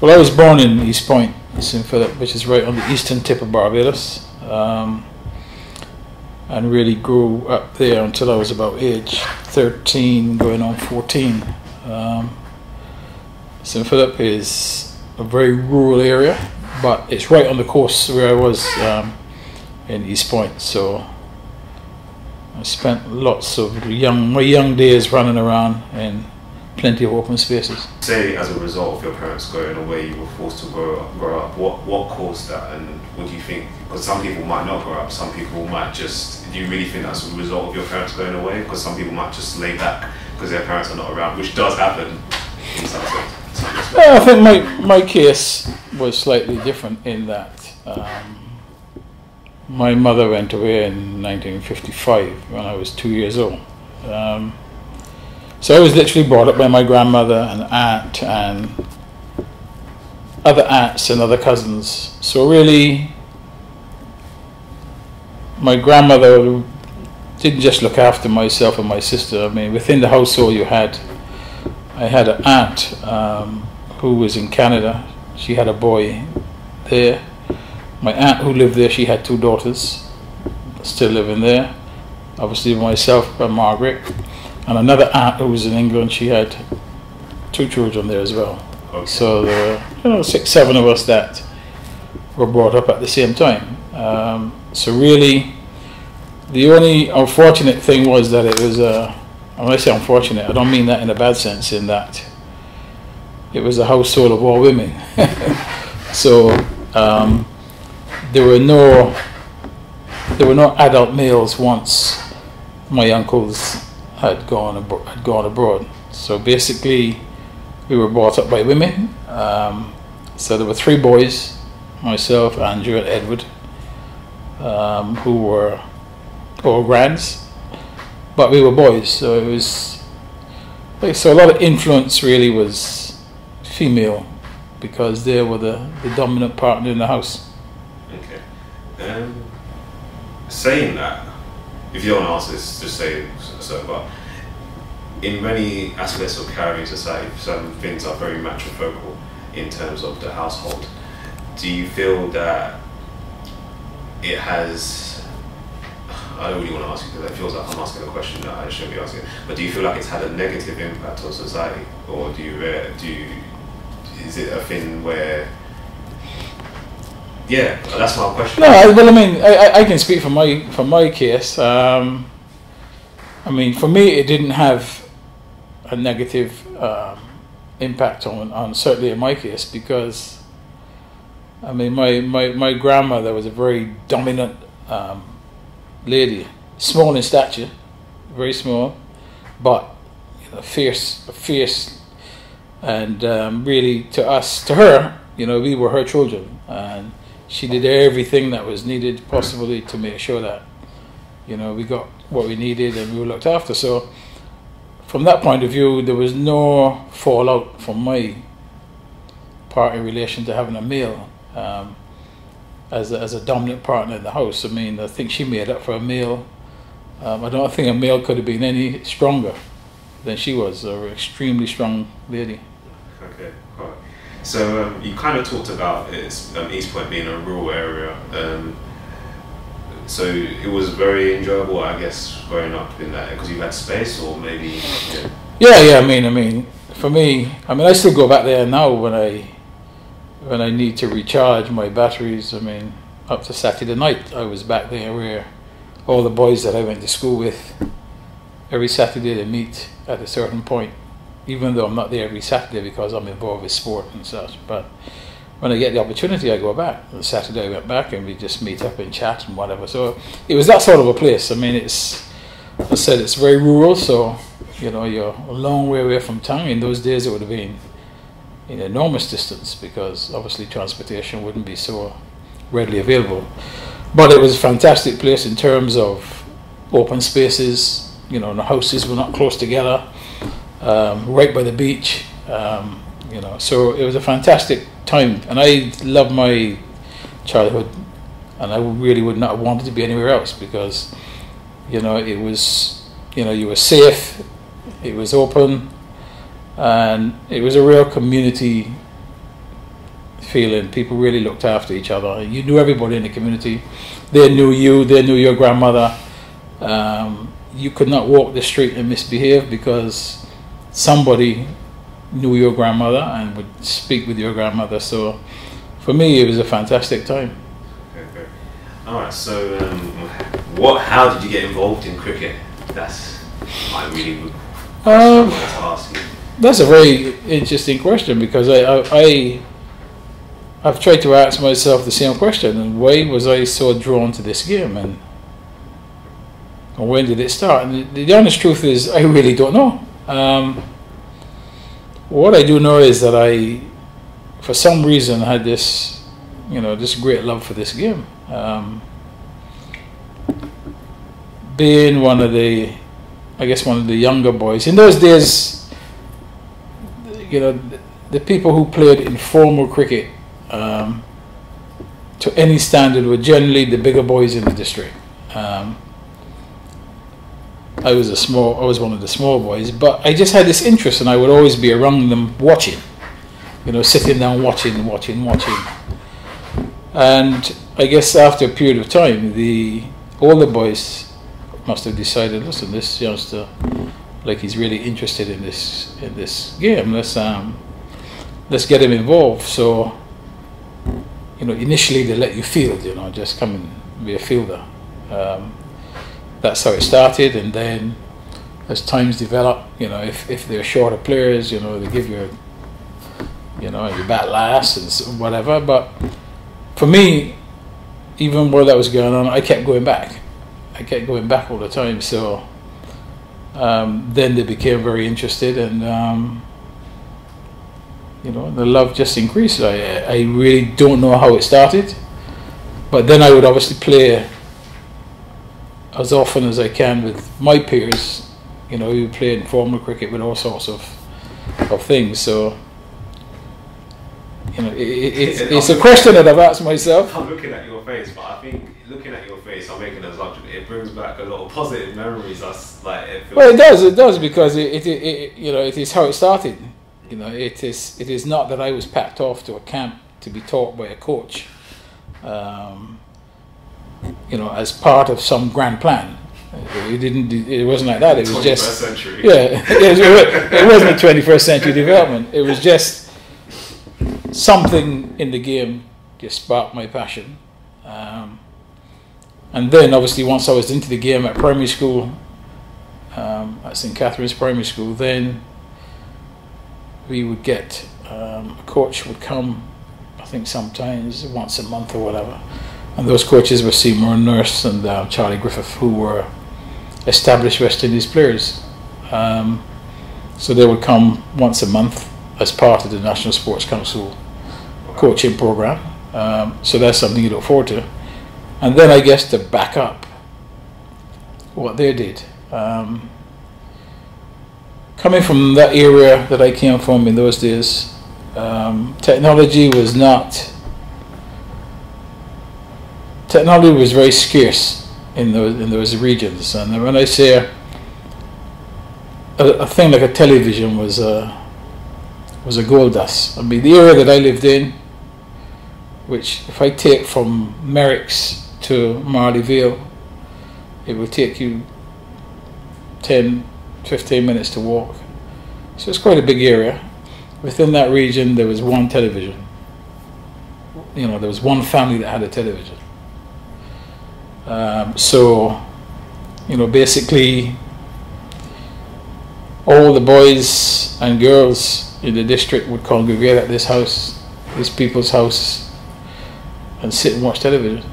Well, I was born in East Point, St. Philip, which is right on the eastern tip of Barbados. Um, and really grew up there until I was about age 13, going on 14. Um, St. Philip is a very rural area, but it's right on the coast where I was um, in East Point. So I spent lots of young my young days running around in plenty of open spaces. Say, as a result of your parents going away, you were forced to grow up. Grow up. What what caused that, and what do you think? Because some people might not grow up. Some people might just. Do you really think that's a result of your parents going away? Because some people might just lay back because their parents are not around, which does happen in some sense. Well, I think my, my case was slightly different in that um, my mother went away in 1955 when I was two years old. Um, so I was literally brought up by my grandmother and aunt and other aunts and other cousins. So really, my grandmother didn't just look after myself and my sister. I mean, within the household, you had I had an aunt um, who was in Canada. She had a boy there. My aunt who lived there, she had two daughters still living there. Obviously, myself and Margaret. And another aunt who was in England, she had two children there as well. Okay. So there were you know, six, seven of us that were brought up at the same time. Um, so really, the only unfortunate thing was that it was a when I say unfortunate, I don't mean that in a bad sense, in that it was a household of all women. so um, there were no there were no adult males once my uncles had gone abro- had gone abroad. So basically, we were brought up by women. Um, so there were three boys, myself, Andrew, and Edward, um, who were all grands but we were boys, so it was like, so a lot of influence really was female because they were the, the dominant partner in the house. Okay. Um, saying that, if you don't answer this, just say so. But in many aspects of Caribbean society, some things are very matrifocal in terms of the household. Do you feel that it has I don't really want to ask you because it feels like I'm asking a question that I shouldn't be asking. But do you feel like it's had a negative impact on society, or do you uh, do you, is it a thing where? Yeah, that's my question. No, well, I mean, I, I- can speak for my for my case. Um, I mean, for me, it didn't have a negative um, impact on, on certainly in my case because I mean, my, my, my grandmother was a very dominant um, lady, small in stature, very small, but you know, fierce, fierce, and um, really to us, to her, you know, we were her children, and she did everything that was needed possibly to make sure that, you know, we got what we needed and we were looked after. So, from that point of view, there was no fallout from my part in relation to having a male um, as, a, as a dominant partner in the house. I mean, I think she made up for a male. Um, I don't think a male could have been any stronger than she was, an extremely strong lady. Okay, alright. So um, you kind of talked about um, East Point being a rural area. So it was very enjoyable, I guess, growing up in that because you had space, or maybe. Yeah. Yeah, yeah. I mean, I mean, for me, I mean, I still go back there now when I when I need to recharge my batteries. I mean, up to Saturday night, I was back there where all the boys that I went to school with every Saturday they meet at a certain point. Even though I'm not there every Saturday because I'm involved with sport and such, but when I get the opportunity, I go back. Saturday, I went back and we just meet up and chat and whatever. So it was that sort of a place. I mean, it's, I said, it's very rural, so you know, you're a long way away from town. In those days, it would have been an enormous distance because obviously transportation wouldn't be so readily available. But it was a fantastic place in terms of open spaces. You know, the houses were not close together, um, right by the beach. Um, you know, so it was a fantastic time, and I love my childhood, and I really would not have wanted to be anywhere else because, you know, it was, you know, you were safe, it was open, and it was a real community feeling. People really looked after each other. You knew everybody in the community. They knew you. They knew your grandmother. Um, you could not walk the street and misbehave because somebody knew your grandmother and would speak with your grandmother. So for me, it was a fantastic time. Okay. All right. So, um, what? How did you get involved in cricket? That's my really good Um, to ask you. That's a very interesting question because I, I, I I've tried to ask myself the same question: and why was I so drawn to this game, and, and when did it start? And the, the honest truth is, I really don't know. Um, what I do know is that I, for some reason, had this, you know, this great love for this game. Um, being one of the, I guess, one of the younger boys in those days you know, the, people who played informal cricket um, to any standard were generally the bigger boys in the district. Um, I was a small, I was one of the small boys, but I just had this interest, and I would always be around them watching, you know, sitting down watching, watching, watching. And I guess after a period of time, the older boys must have decided, listen, this youngster like he's really interested in this in this game. Let's um, let's get him involved. So, you know, initially they let you field. You know, just come and be a fielder. Um, that's how it started, and then as times develop, you know, if if they're shorter players, you know, they give you, you know, you bat last and whatever. But for me, even while that was going on, I kept going back. I kept going back all the time. So um, then they became very interested, and um, you know the love just increased. I I really don't know how it started, but then I would obviously play as often as I can with my peers. You know, we play informal cricket with all sorts of of things. So. You know, it, it, it's, it's a question that I've asked myself. I'm looking at your face, but I think looking at your face, I'm making an assumption. It brings back a lot of positive memories. Us like it feels Well, it does. It does because it, it, it, it, you know, it is how it started. You know, it is. It is not that I was packed off to a camp to be taught by a coach. Um, you know, as part of some grand plan. It didn't. It wasn't like that. It was 21st just. century. Yeah, it, was, it wasn't a twenty-first century development. It was just something in the game just sparked my passion. Um, and then, obviously, once I was into the game at primary school, um, at St Catherine's Primary School, then we would get um, a coach would come, I think sometimes once a month or whatever, and those coaches were Seymour Nurse and um, Charlie Griffith, who were established West Indies players. Um, so they would come once a month as part of the National Sports Council coaching program. Um, so that's something you look forward to. And then I guess to back up what they did. Um, coming from that area that I came from in those days, um, technology was not. Technology was very scarce in those in those regions, and when I say a, a thing like a television was a was a gold dust. I mean, the area that I lived in, which if I take from Merricks to Marley Vale, it will take you 10, 15 minutes to walk. So it's quite a big area. Within that region, there was one television. You know, there was one family that had a television. Um, so, you know, basically, all the boys and girls in the district would congregate at this house, this people's house, and sit and watch television.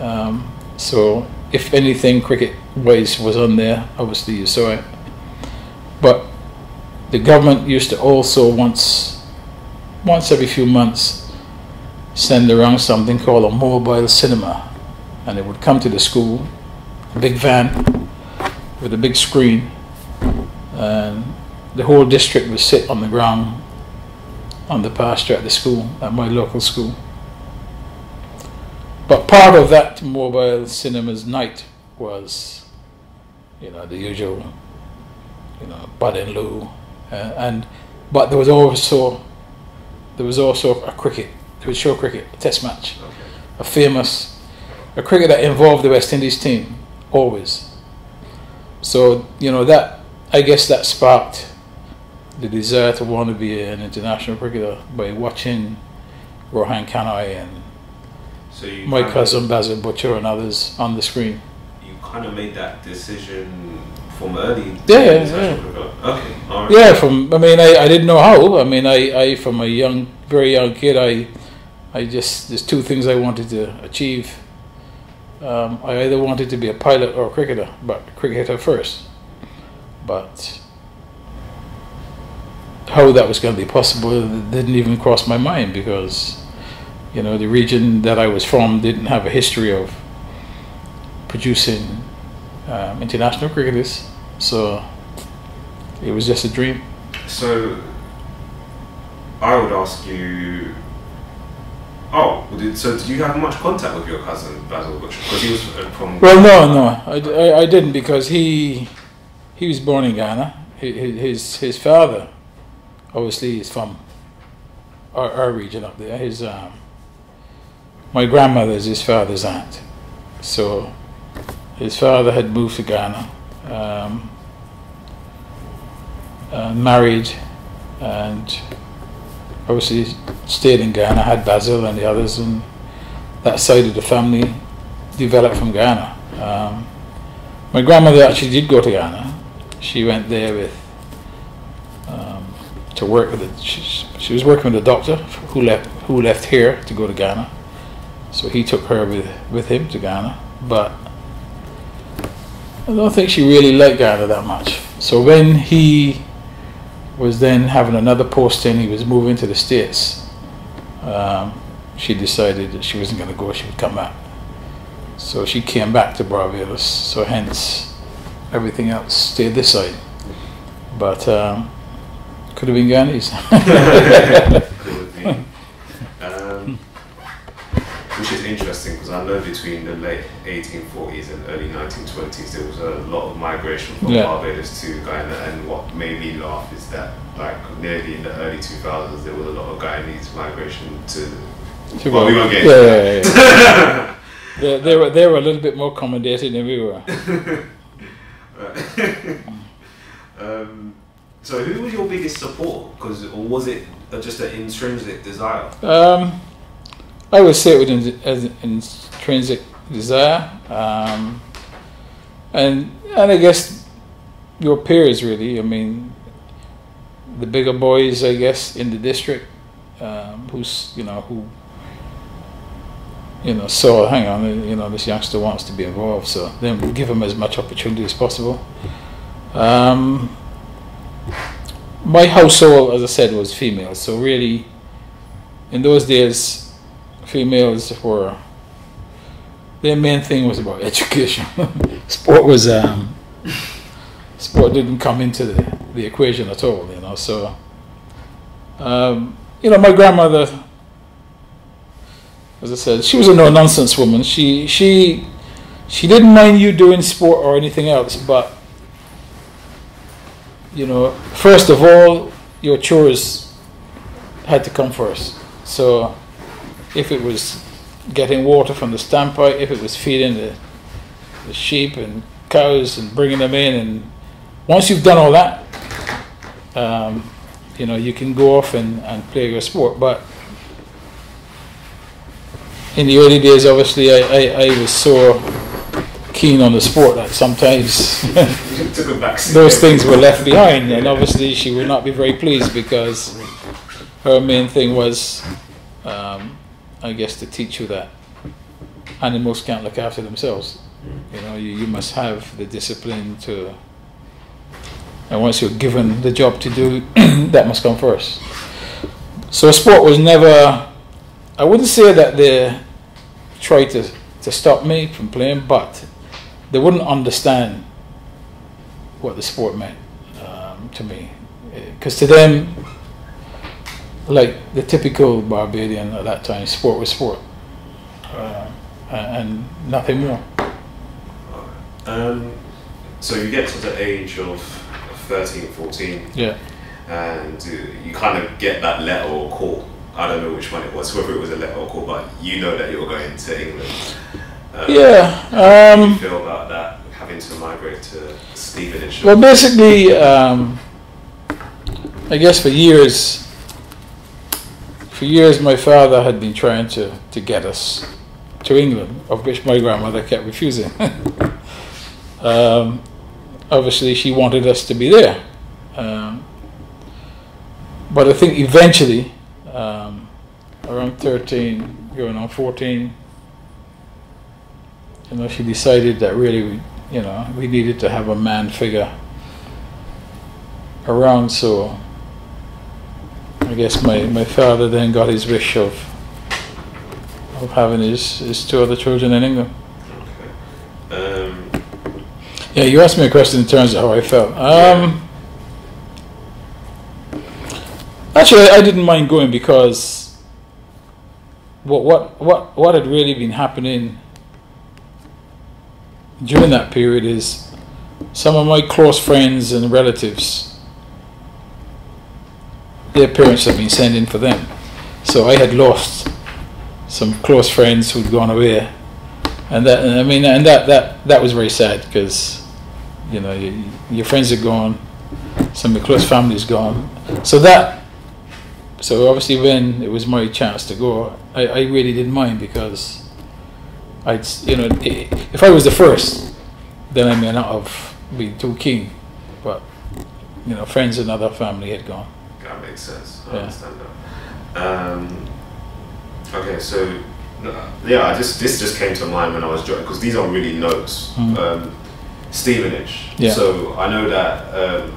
Um, so, if anything cricket wise was on there, obviously you saw it. But the government used to also once, once every few months, send around something called a mobile cinema, and they would come to the school, a big van with a big screen, and the whole district would sit on the ground on the pasture at the school, at my local school. But part of that mobile cinema's night was, you know, the usual, you know, Bud and Lou, uh, and but there was also there was also a cricket They would show cricket, a test match, Okay. a famous, a cricket that involved the West Indies team, always. So, you know, that, I guess that sparked the desire to want to be an international cricketer by watching Rohan Kanhai and So my cousin Basil Butcher and others on the screen. you kind of made that decision from early. Yeah, yeah. Okay. Right. Yeah, from I mean, I, I didn't know how. I mean, I, I from a young, very young kid, I I just there's two things I wanted to achieve. Um, I either wanted to be a pilot or a cricketer, but cricketer first. But how that was going to be possible didn't even cross my mind because you know the region that I was from didn't have a history of producing um, international cricketers, so it was just a dream. So I would ask you. Oh, did, so did you have much contact with your cousin Basil Because he was uh, from. Well, no, no, I, I, I didn't because he he was born in Guyana. His his, his father, obviously, is from our, our region up there. His um, my grandmother is his father's aunt, so his father had moved to Guyana, um, uh, married, and obviously stayed in Guyana. Had Basil and the others, and that side of the family developed from Guyana. Um, my grandmother actually did go to Guyana. She went there with um, to work with it. She, she was working with a doctor who left who left here to go to Guyana. So he took her with with him to Guyana, but I don't think she really liked Guyana that much. So when he was then having another posting, he was moving to the states. Um, she decided that she wasn't going to go; she would come back. So she came back to Barbados. So hence, everything else stayed this side. But um, could have been Guyanese. Could be. um, which is interesting because I know between the late 1840s and early 1920s there was a lot of migration from Yeah. Barbados to Guyana, and what made me laugh is that like nearly in the early 2000s there was a lot of Guyanese migration to. Well, we won't get yeah, yeah, yeah. they, they were they were a little bit more accommodated than we were. um, so who was your biggest support? Because or was it just an intrinsic desire? Um, I would say it was as intrinsic desire, um, and and I guess your peers really. I mean, the bigger boys, I guess, in the district, um, who's you know who you know saw, hang on, you know this youngster wants to be involved, so then give him as much opportunity as possible. Um, my household, as I said, was female, so really, in those days, females were their main thing was about education. sport was um, sport didn't come into the, the equation at all, you know. So, um, you know, my grandmother, as I said, she was a no nonsense woman. She she she didn't mind you doing sport or anything else, but you know, first of all, your chores had to come first. So, if it was getting water from the standpipe, if it was feeding the, the sheep and cows and bringing them in, and once you've done all that, um, you know, you can go off and, and play your sport. But in the early days, obviously, I, I, I was so keen on the sport that sometimes Took a back seat. those things were left behind, and obviously she would not be very pleased because her main thing was, um, I guess, to teach you that animals can't look after themselves. You know, you, you must have the discipline to, and once you're given the job to do, that must come first. So sport was never, I wouldn't say that they tried to, to stop me from playing, but they wouldn't understand what the sport meant um, to me. Because to them, like the typical Barbadian at that time, sport was sport. Uh, and nothing more. Um, so you get to the age of 13, 14, Yeah. and you kind of get that letter or call I don't know which one it was, whether it was a letter or call, but you know that you're going to England. Um, Yeah. How do you Um, feel about that, having to migrate to Stevenage? well, basically, um, I guess for years, for years, my father had been trying to, to get us to England, of which my grandmother kept refusing. um, obviously, she wanted us to be there. Um, but I think eventually, um, around 13, going on 14, you know, she decided that really, we, you know, we needed to have a man figure around. So I guess my, my father then got his wish of of having his, his two other children in England. Okay. Um, Yeah, you asked me a question in terms of how I felt. Um, actually, I didn't mind going because what what what what had really been happening during that period is some of my close friends and relatives, their parents had been sending for them, so I had lost some close friends who'd gone away, and that I mean and that that that was very sad because you know, you, your friends are gone, some of your close family's gone. So that, so obviously when it was my chance to go, I, I really didn't mind because I'd, you know, if I was the first, then I may not have been too keen. But, you know, friends and other family had gone. That makes sense. I Yeah. understand that. Um, okay, so yeah, I just this just came to mind when I was joking because these are really notes. Mm. Um, Stevenage. Yeah. So I know that um,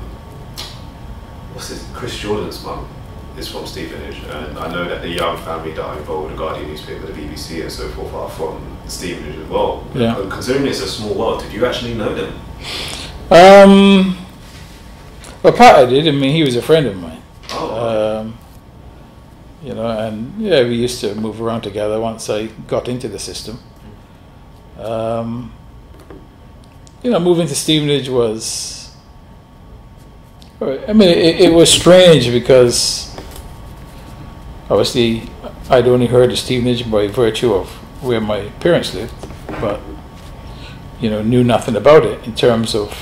what's this? Chris Jordan's mum is from Stevenage, and I know that the Young family that are involved the Guardian newspaper, the BBC, and so forth are from Stevenage as well. Yeah. Considering it's a small world, did you actually know them? Um, well, Pat I did. I mean, he was a friend of mine. Oh. Um, you know, and yeah, we used to move around together once I got into the system. Um, you know, moving to Stevenage was, I mean, it, it was strange because obviously I'd only heard of Stevenage by virtue of where my parents lived, but, you know, knew nothing about it in terms of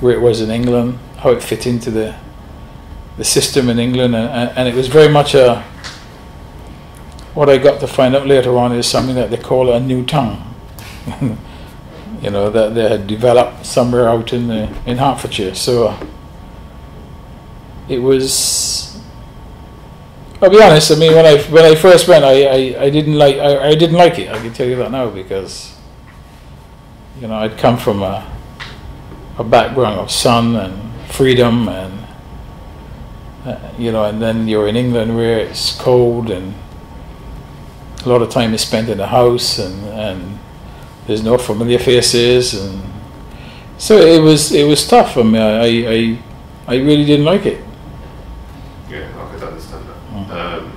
where it was in England, how it fit into the the system in England, and, and, it was very much a. What I got to find out later on is something that they call a new town. you know that they had developed somewhere out in the, in Hertfordshire. So uh, it was. I'll be honest. I mean, when I when I first went, I, I, I didn't like I, I didn't like it. I can tell you that now because. You know, I'd come from a a background of sun and freedom and uh, you know, and then you're in England where it's cold and a lot of time is spent in the house and, and there's no familiar faces and so it was it was tough. I mean, I I, I really didn't like it. Yeah, I could understand that. Mm. Um,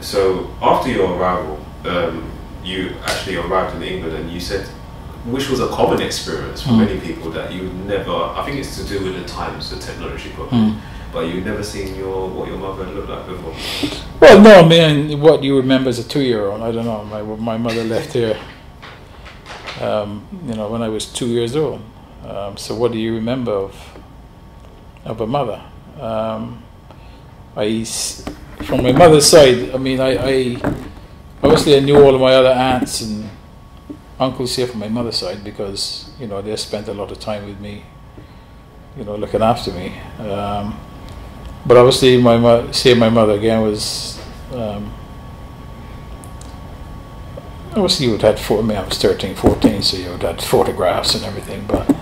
so after your arrival, um, you actually arrived in England, and you said, which was a common experience for Mm. many people, that you never. I think it's to do with the times, the technology, probably. Mm. But you've never seen your what your mother looked like before. Well, no, I mean, what you remember as a two-year-old, I don't know. My my mother left here, um, you know, when I was two years old. Um, so, what do you remember of of a mother? Um, I, from my mother's side, I mean, I, I obviously I knew all of my other aunts and uncles here from my mother's side because you know they spent a lot of time with me, you know, looking after me. Um, but obviously, my mo- seeing my mother again was. Um, obviously, you would have had, I mean, I was 13, 14, so you would have had photographs and everything, but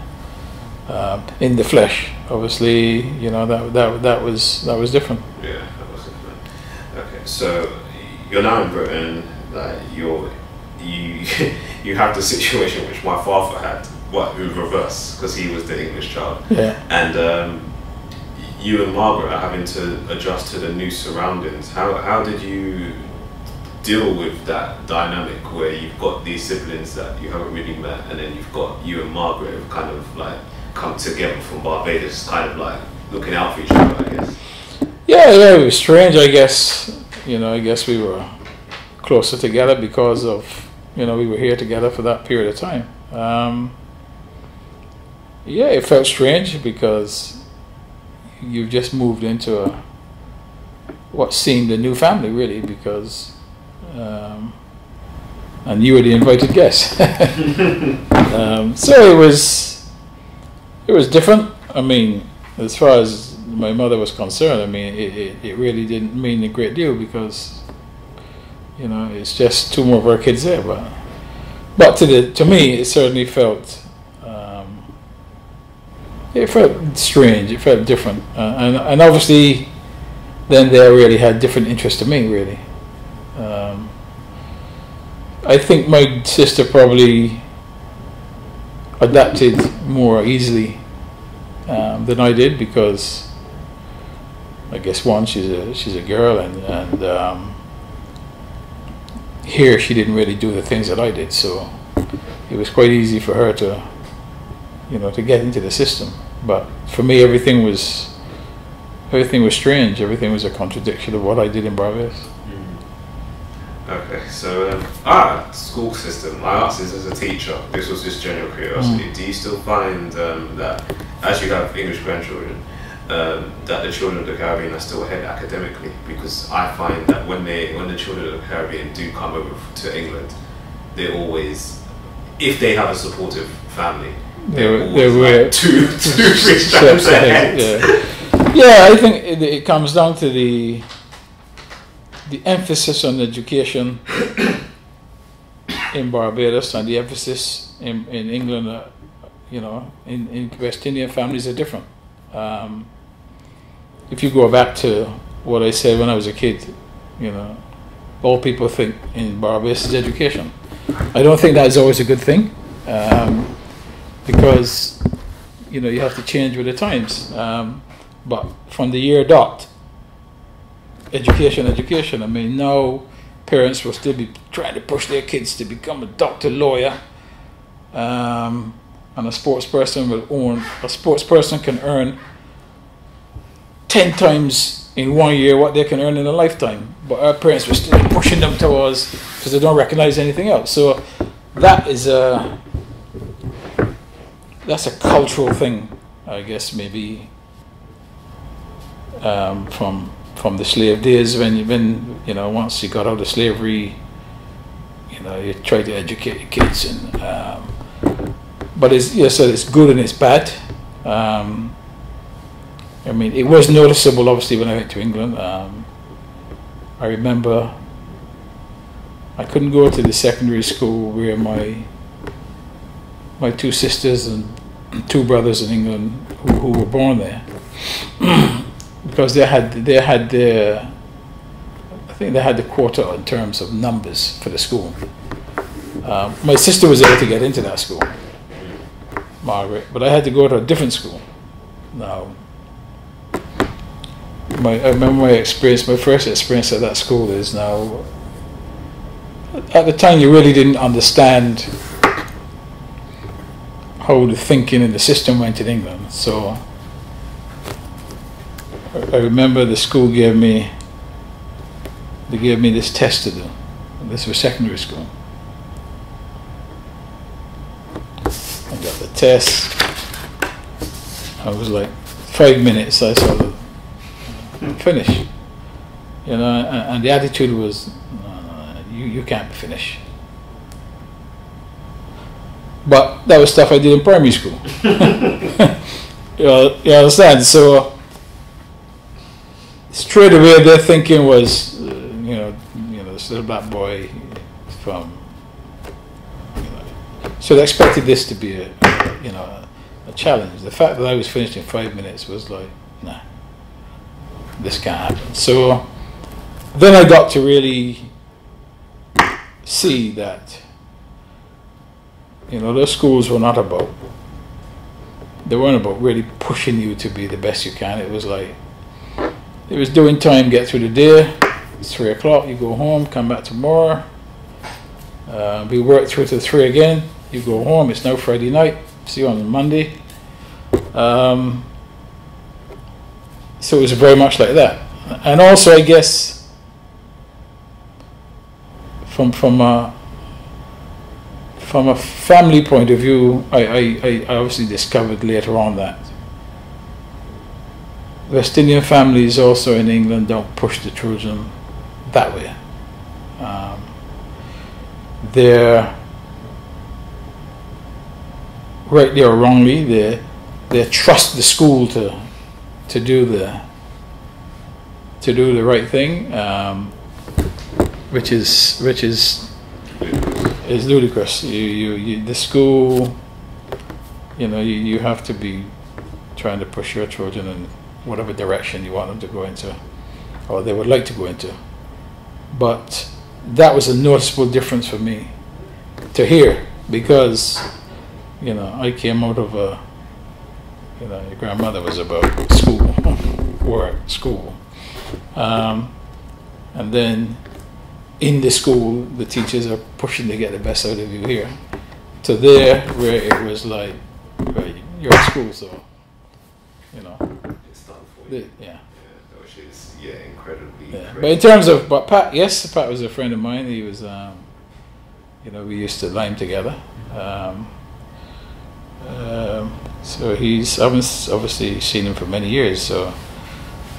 um, in the flesh, obviously, you know, that, that, that, was, that was different. Yeah, that was different. Okay, so you're now in Britain. Like you're, you, you have the situation which my father had, what in reverse, because he was the English child, Yeah. and um, you and Margaret are having to adjust to the new surroundings. How how did you deal with that dynamic where you've got these siblings that you haven't really met, and then you've got you and Margaret who've kind of like come together from Barbados, kind of like looking out for each other, I guess. Yeah, yeah, it was strange. I guess you know. I guess we were closer together because of you know we were here together for that period of time. Um, yeah, it felt strange because you've just moved into a what seemed a new family, really, because um, and you were the invited guest. um, so it was it was different. I mean, as far as my mother was concerned, I mean, it, it, it really didn't mean a great deal because you know it's just two more of our kids there. But but to the to me, it certainly felt. It felt strange. It felt different, uh, and and obviously, then they really had different interests to me. Really, um, I think my sister probably adapted more easily um, than I did because I guess one she's a she's a girl and and um, here she didn't really do the things that I did so it was quite easy for her to you know to get into the system but for me everything was everything was strange everything was a contradiction of what I did in Barbados Okay, so um, ah, school system. I asked this as a teacher. This was just general curiosity. Mm. Do you still find um, that, as you have English grandchildren, um, that the children of the Caribbean are still ahead academically? Because I find that when they, when the children of the Caribbean do come over to England, they're always, if they have a supportive family, always they were like two, two, three steps ahead. yeah. yeah I think it, it comes down to the the emphasis on education in Barbados and the emphasis in, in England, uh, you know, in, in West Indian families are different. Um, if you go back to what I said when I was a kid, you know, all people think in Barbados is education. I don't think that is always a good thing um, because, you know, you have to change with the times. Um, but from the year dot, education, education. I mean, now parents will still be trying to push their kids to become a doctor, lawyer, um, and a sports person will earn. A sports person can earn ten times in one year what they can earn in a lifetime. But our parents were still pushing them towards because they don't recognize anything else. So that is a that's a cultural thing, I guess maybe um, from from the slave days when you when you know once you got out of slavery, you know you try to educate your kids and um, but it's yes yeah, so it's good and it's bad. Um, I mean it was noticeable obviously when I went to England. Um, I remember I couldn't go to the secondary school where my my two sisters and two brothers in England who, who were born there because they had they had the I think they had the quota in terms of numbers for the school. Um, my sister was able to get into that school, Margaret, but I had to go to a different school. Now, my I remember my experience. My first experience at that school is now. At the time, you really didn't understand how the thinking and the system went in England, so I remember the school gave me they gave me this test to do. This was secondary school. I got the test. I was like five minutes. I sort of finish. You know, and, the attitude was, uh, you you can't finish. But that was stuff I did in primary school. you, know, you understand? So straight away their thinking was, uh, you know, you know, this little black boy from, you know, so they expected this to be a, you know, a, a challenge. The fact that I was finished in five minutes was like, nah, this can't happen. So then I got to really see that, you know, those schools were not about, they weren't about really pushing you to be the best you can. It was like, it was doing time, get through the day. It's three o'clock, you go home, come back tomorrow. Uh, we work through to three again. You go home, it's now Friday night, see you on Monday. Um, so it was very much like that. and also I guess from from a from a family point of view, I, I, I obviously discovered later on that West Indian families also in England don't push the children that way. Um, they're rightly or wrongly, they they trust the school to to do the to do the right thing, um, which is which is is ludicrous. You, you, you the school, you know, you, you have to be trying to push your children in whatever direction you want them to go into, or they would like to go into. But that was a noticeable difference for me to hear because, you know, I came out of a, you know, your grandmother was about school, work, school. Um, and then in the school, the teachers are pushing to get the best out of you here. To there, where it was like, right, you're at school, so, you know, It's done for the, you. yeah. Yeah, which is yeah incredibly. Yeah. But in terms of, but Pat, yes, Pat was a friend of mine. He was, um, you know, we used to lime together. Um, um, so he's, I haven't obviously seen him for many years. So,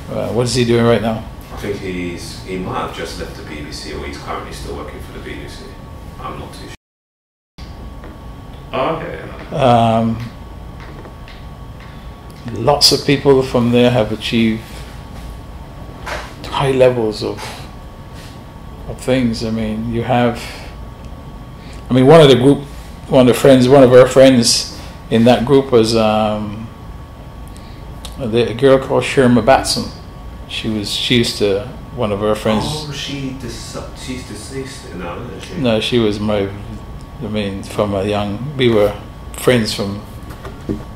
uh, what is he doing right now? I think he's he might have just left the BBC or he's currently still working for the BBC. I'm not too sure. Oh, okay. Um, lots of people from there have achieved high levels of of things. I mean, you have. I mean, one of the group, one of the friends, one of our friends in that group was um, the, a girl called Sherma Batson. She was she used to one of our friends. Oh, she dis- she's deceased now, isn't she? No, she was my. I mean, from a young, we were friends from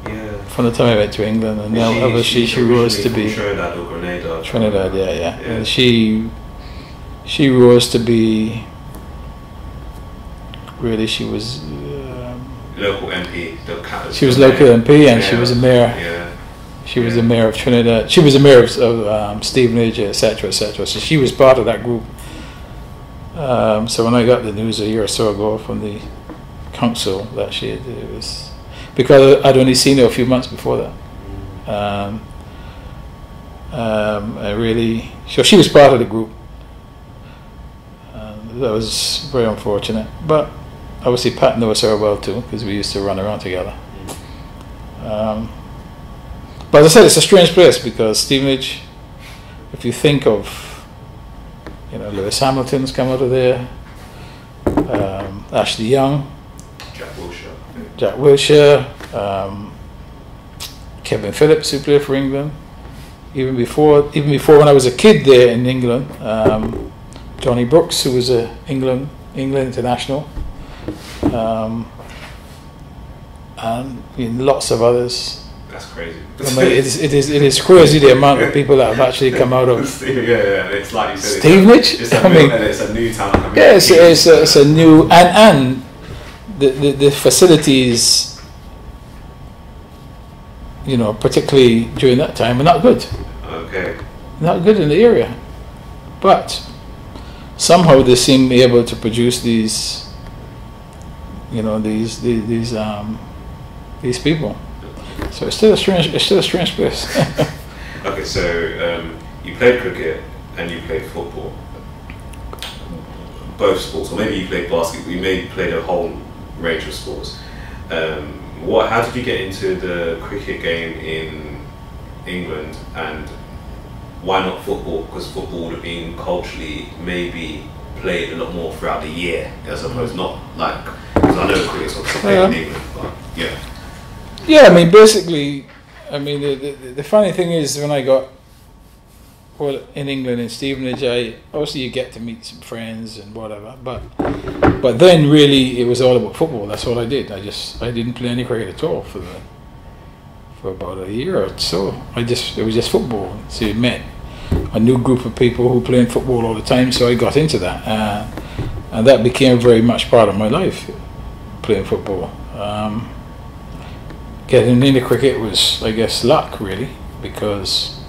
Yeah. from the time I went to England, and now She- obviously she's she rose to be Trinidad or Grenada. Trinidad. Yeah, yeah, Yeah. And she she rose to be. Really, she was. Um, Local MP. She was local. MP, and she was a mayor. Yeah. She was the mayor of Trinidad. She was the mayor of, of um, Stevenage, etc., etc. So she was part of that group. Um, so when I got the news a year or so ago from the council that she had, it was because I'd only seen her a few months before that. Um, um, I really, so she was part of the group. Um, that was very unfortunate, but obviously Pat knows her well too because we used to run around together. Um, but as I said, it's a strange place because Stevenage, if you think of, you know, Lewis Hamilton's come out of there, um, Ashley Young, Jack think. Jack Wilshere, um, Kevin Phillips, who played for England. Even before, even before when I was a kid there in England, um, Johnny Brooks, who was a England England international, um, and I mean, lots of others. That's crazy. I mean, it, is, it is it is crazy the amount of people that have actually come out of yeah, yeah. It's like you said. Stevenage. It's a, I mean, and it's a new town. I mean, Yeah, it's, it's, a, it's a new and and the, the the facilities, you know, particularly during that time, are not good. Okay. Not good in the area, but somehow they seem able to produce these, you know, these these these um these people. So it's still a strange it's still a strange place. Okay, so um, you played cricket and you played football. Both sports, or maybe you played basketball. You maybe played a whole range of sports. Um, what? How did you get into the cricket game in England, and why not football? Because football would have been culturally maybe played a lot more throughout the year, as opposed not like because I know cricket's obviously played in England, but yeah. Yeah, I mean, basically, I mean, the, the, the funny thing is when I got, well, in England, in Stevenage, I, obviously you get to meet some friends and whatever, but, but then really it was all about football. That's all I did. I just, I didn't play any cricket at all for the, for about a year or so. I just, it was just football. So you met a new group of people who playing football all the time, so I got into that. Uh, and that became very much part of my life, playing football. Um, getting into cricket was, I guess, luck really, because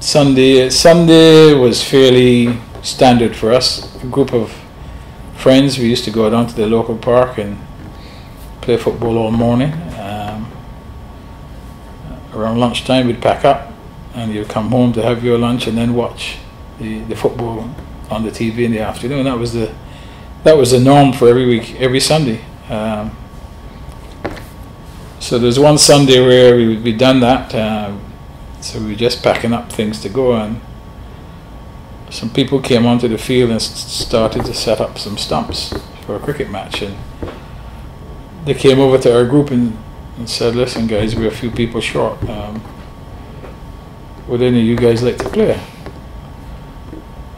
Sunday Sunday was fairly standard for us. A group of friends. We used to go down to the local park and play football all morning. Um, around lunchtime, we'd pack up and you'd come home to have your lunch and then watch the, the football on the TV in the afternoon. That was the that was the norm for every week, every Sunday. Um, so there's one Sunday where we we done that. Um, so we were just packing up things to go, and some people came onto the field and started to set up some stumps for a cricket match, and they came over to our group and, and said, "Listen, guys, we're a few people short. Um, would any of you guys like to play?"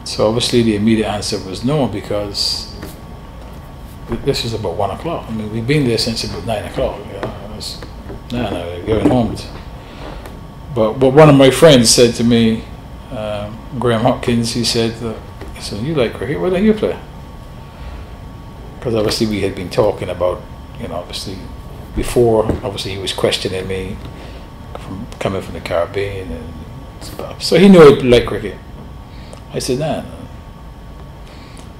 So obviously the immediate answer was no because this is about one o'clock. I mean, we've been there since about nine o'clock. Was, no, no, we're going home. But but one of my friends said to me, um, Graham Hopkins, he said, "I said you like cricket? Why don't you play?" Because obviously we had been talking about, you know, obviously before. Obviously he was questioning me from coming from the Caribbean and stuff. So he knew I liked cricket. I said, nah.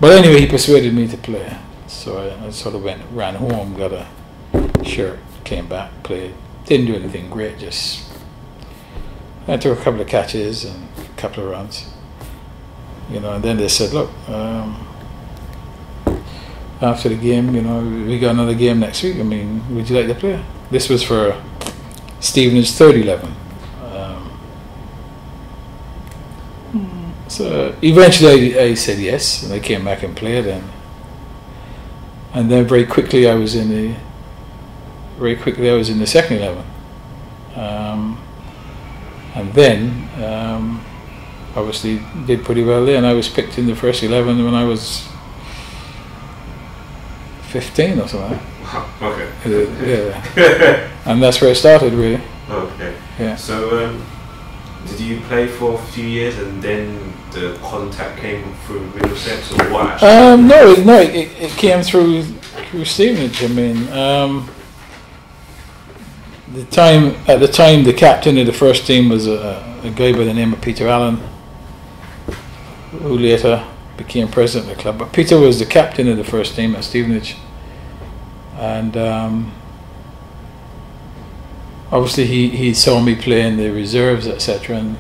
But anyway, he persuaded me to play. So I, I, sort of went, ran home, got a shirt, came back, played. Didn't do anything great, just I took a couple of catches and a couple of runs. You know, and then they said, look, um, after the game, you know, we got another game next week. I mean, would you like to play? This was for Stevenage third eleven. So eventually I, I, said yes, and I came back and played, and and then very quickly I was in the very quickly I was in the second eleven, um, and then um, obviously did pretty well there, and I was picked in the first eleven when I was fifteen or something. Okay. Uh, yeah, and that's where it started really. Okay. Yeah. So. Um, did you play for a few years and then the contact came through Middlesex or what? Um, no, it, no, it, it came through through Stevenage. I mean, um, the time at the time the captain of the first team was a, a guy by the name of Peter Allen, who later became president of the club. But Peter was the captain of the first team at Stevenage, and. Um, obviously he, he saw me play in the reserves, etc., and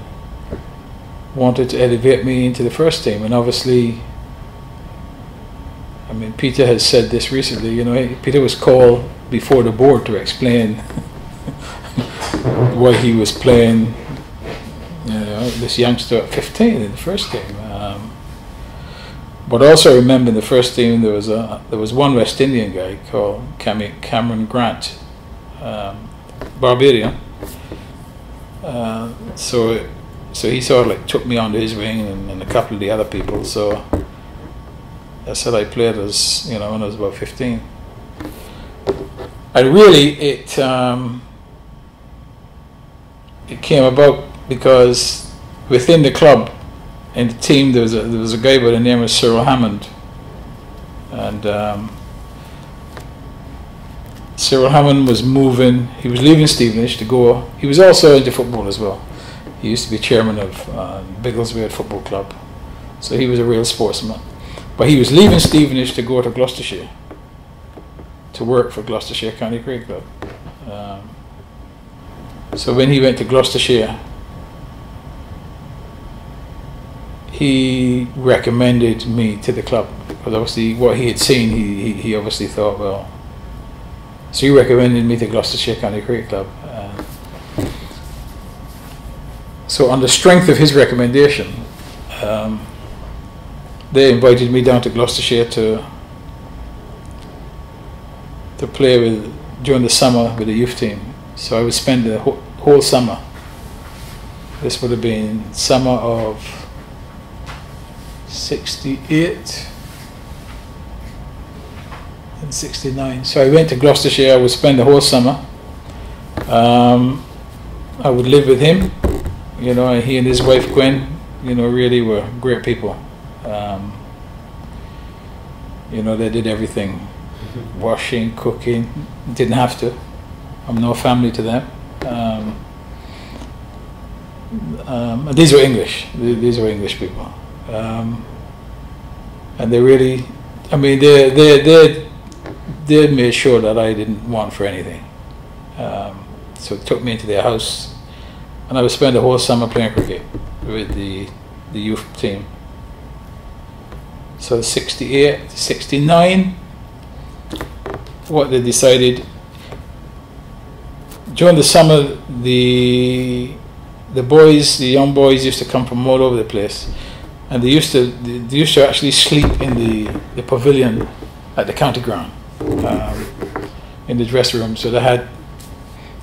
wanted to elevate me into the first team. And obviously, I mean, Peter has said this recently. You know, Peter was called before the board to explain why he was playing. You know, this youngster at 15 in the first game. Um, but also remember in the first team there was a there was one West Indian guy called Cam- Cameron Grant. Um, Barbadian. Uh, so, so he sort of like took me under his wing and, and, a couple of the other people. So I said I played as you know when I was about fifteen. And really, it um, it came about because within the club and the team there was a, there was a guy by the name of Cyril Hammond, and um, Cyril Hammond was moving, he was leaving Stevenage to go, he was also into football as well. He used to be chairman of uh, Biggleswade Football Club, so he was a real sportsman. But he was leaving Stevenage to go to Gloucestershire to work for Gloucestershire County Cricket Club. Um, so when he went to Gloucestershire, he recommended me to the club because obviously what he had seen, he, he, obviously thought, well, so he recommended me to Gloucestershire County Cricket Club. Uh, so on the strength of his recommendation, um, they invited me down to Gloucestershire to to play with during the summer with the youth team. So I would spend the whole, whole summer. This would have been summer of '68 and 69. So I went to Gloucestershire, I would spend the whole summer. Um, I would live with him, you know, and he and his wife Gwen, you know, really were great people. Um, you know, they did everything washing, cooking, didn't have to. I'm no family to them. Um, Um, these were English. These were English people, um, and they really, I mean, they they they they made sure that I didn't want for anything. Um, so they took me into their house, and I would spend the whole summer playing cricket with the the youth team. So 68, 69, what they decided during the summer, the the boys, the young boys, used to come from all over the place, and they used to they used to actually sleep in the, the pavilion at the county ground, um, in the dressing room. So they had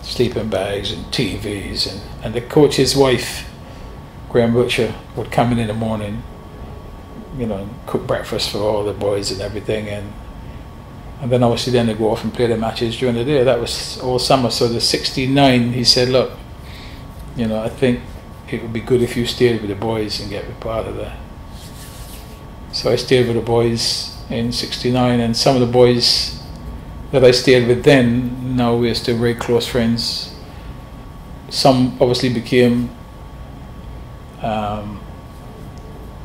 sleeping bags and TVs, and, and the coach's wife, Graham Butcher, would come in in the morning, you know, cook breakfast for all the boys and everything, and and then obviously then they go off and play their matches during the day. That was all summer. So the 69, he said, look, you know, I think it would be good if you stayed with the boys and get part of that. So I stayed with the boys in 69 and some of the boys that I stayed with then, now we're still very close friends. Some obviously became um,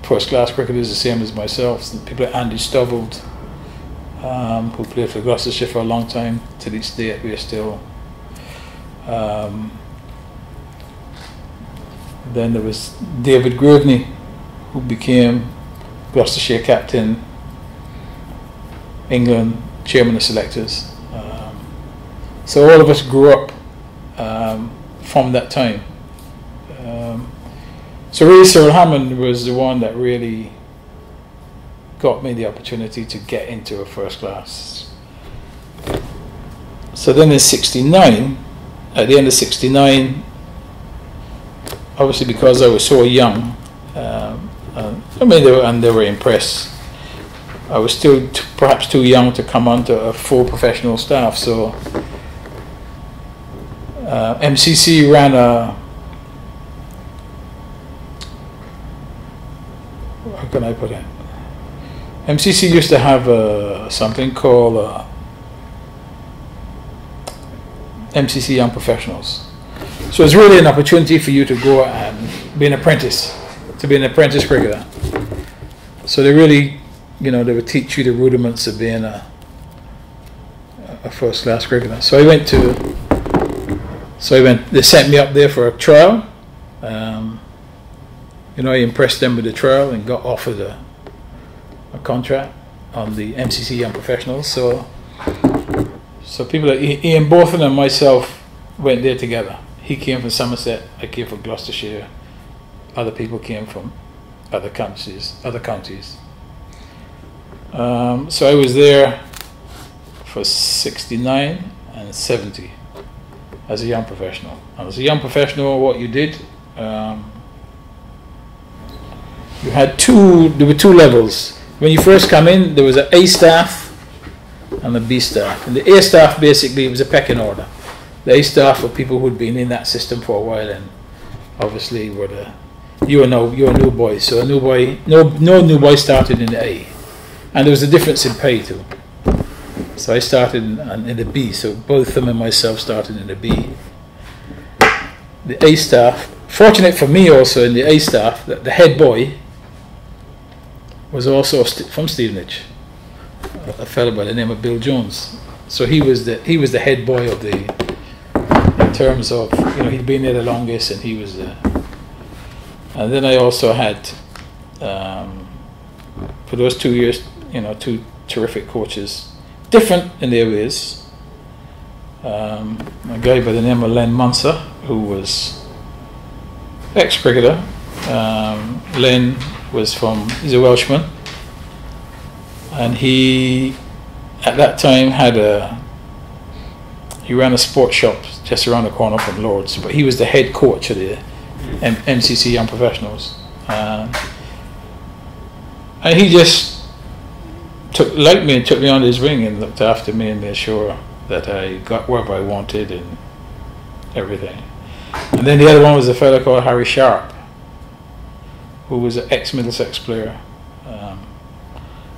first class cricketers the same as myself. People like Andy Stovold, um, who played for Gloucestershire for a long time. To this day, we are still. Um, then there was David Graveney, who became Gloucestershire captain, England chairman of selectors. Um, so all of us grew up um, from that time. So really, Cyril Hammond was the one that really got me the opportunity to get into a first class. So then in 69, at the end of 69, obviously because I was so young, um, I mean, they were, and they were impressed. I was still t- perhaps too young to come onto a full professional staff, so uh, MCC ran a. How can I put it? MCC used to have uh, something called uh, MCC Young Professionals. So it's really an opportunity for you to go and be an apprentice, to be an apprentice cricketer. So they really, you know, they would teach you the rudiments of being a, a first class cricketer. So I went to, so I went, they sent me up there for a trial. Um, you know, I impressed them with the trial and got offered a a contract on the MCC Young Professionals. So, so people like Ian Botham and myself went there together. He came from Somerset. I came from Gloucestershire. Other people came from other counties. Other counties. Um, so I was there for 69 and 70 as a young professional. And as a young professional, what you did, um, you had two. There were two levels when you first come in, there was an A staff and a B staff. And the A staff basically was a pecking order. The A staff were people who'd been in that system for a while and obviously were the you were no you were a new boy. So a new boy no no new boy started in the A. And there was a difference in pay too. So I started in, in the B, so both them and myself started in the B. The A staff, fortunate for me also in the A staff, that the head boy was also from Stevenage, a fellow by the name of Bill Jones. So he was the he was the head boy of the in terms of you know he'd been there the longest and he was the and then I also had um, for those two years you know two terrific coaches different in their ways um, a guy by the name of Len Muncer who was ex-cricketer um, Len was from, he's a Welshman, and he, at that time, had a, he ran a sports shop just around the corner from Lords, but he was the head coach of the M- MCC Young Professionals. Uh, and he just took liked me and took me under his wing and looked after me and made sure that I got wherever I wanted and everything. And then the other one was a fellow called Harry Sharp, who was an ex Middlesex player. Um,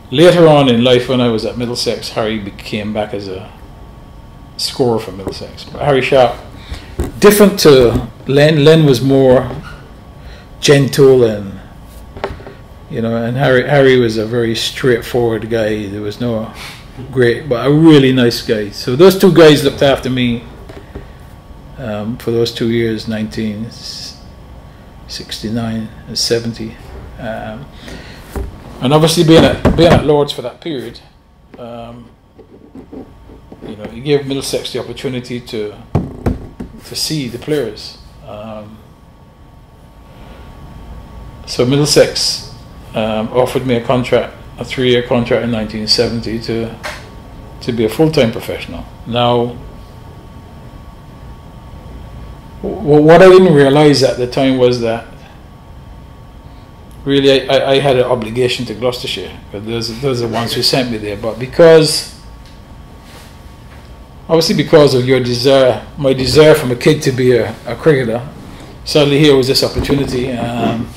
later on in life, when I was at Middlesex, Harry came back as a scorer for Middlesex. But Harry Sharp, different to Len. Len was more gentle and you know, and Harry Harry was a very straightforward guy. There was no great, but a really nice guy. So those two guys looked after me um, for those two years, 1969 and 70. Um, and obviously being at being at Lords for that period, um, you know, it gave Middlesex the opportunity to to see the players. Um, so Middlesex um, offered me a contract, a three-year contract in 1970 to to be a full-time professional. Now, what I didn't realize at the time was that really I, I had an obligation to Gloucestershire because those, those are the ones who sent me there. But because, obviously, because of your desire, my desire from a kid to be a, a cricketer, suddenly here was this opportunity. Um,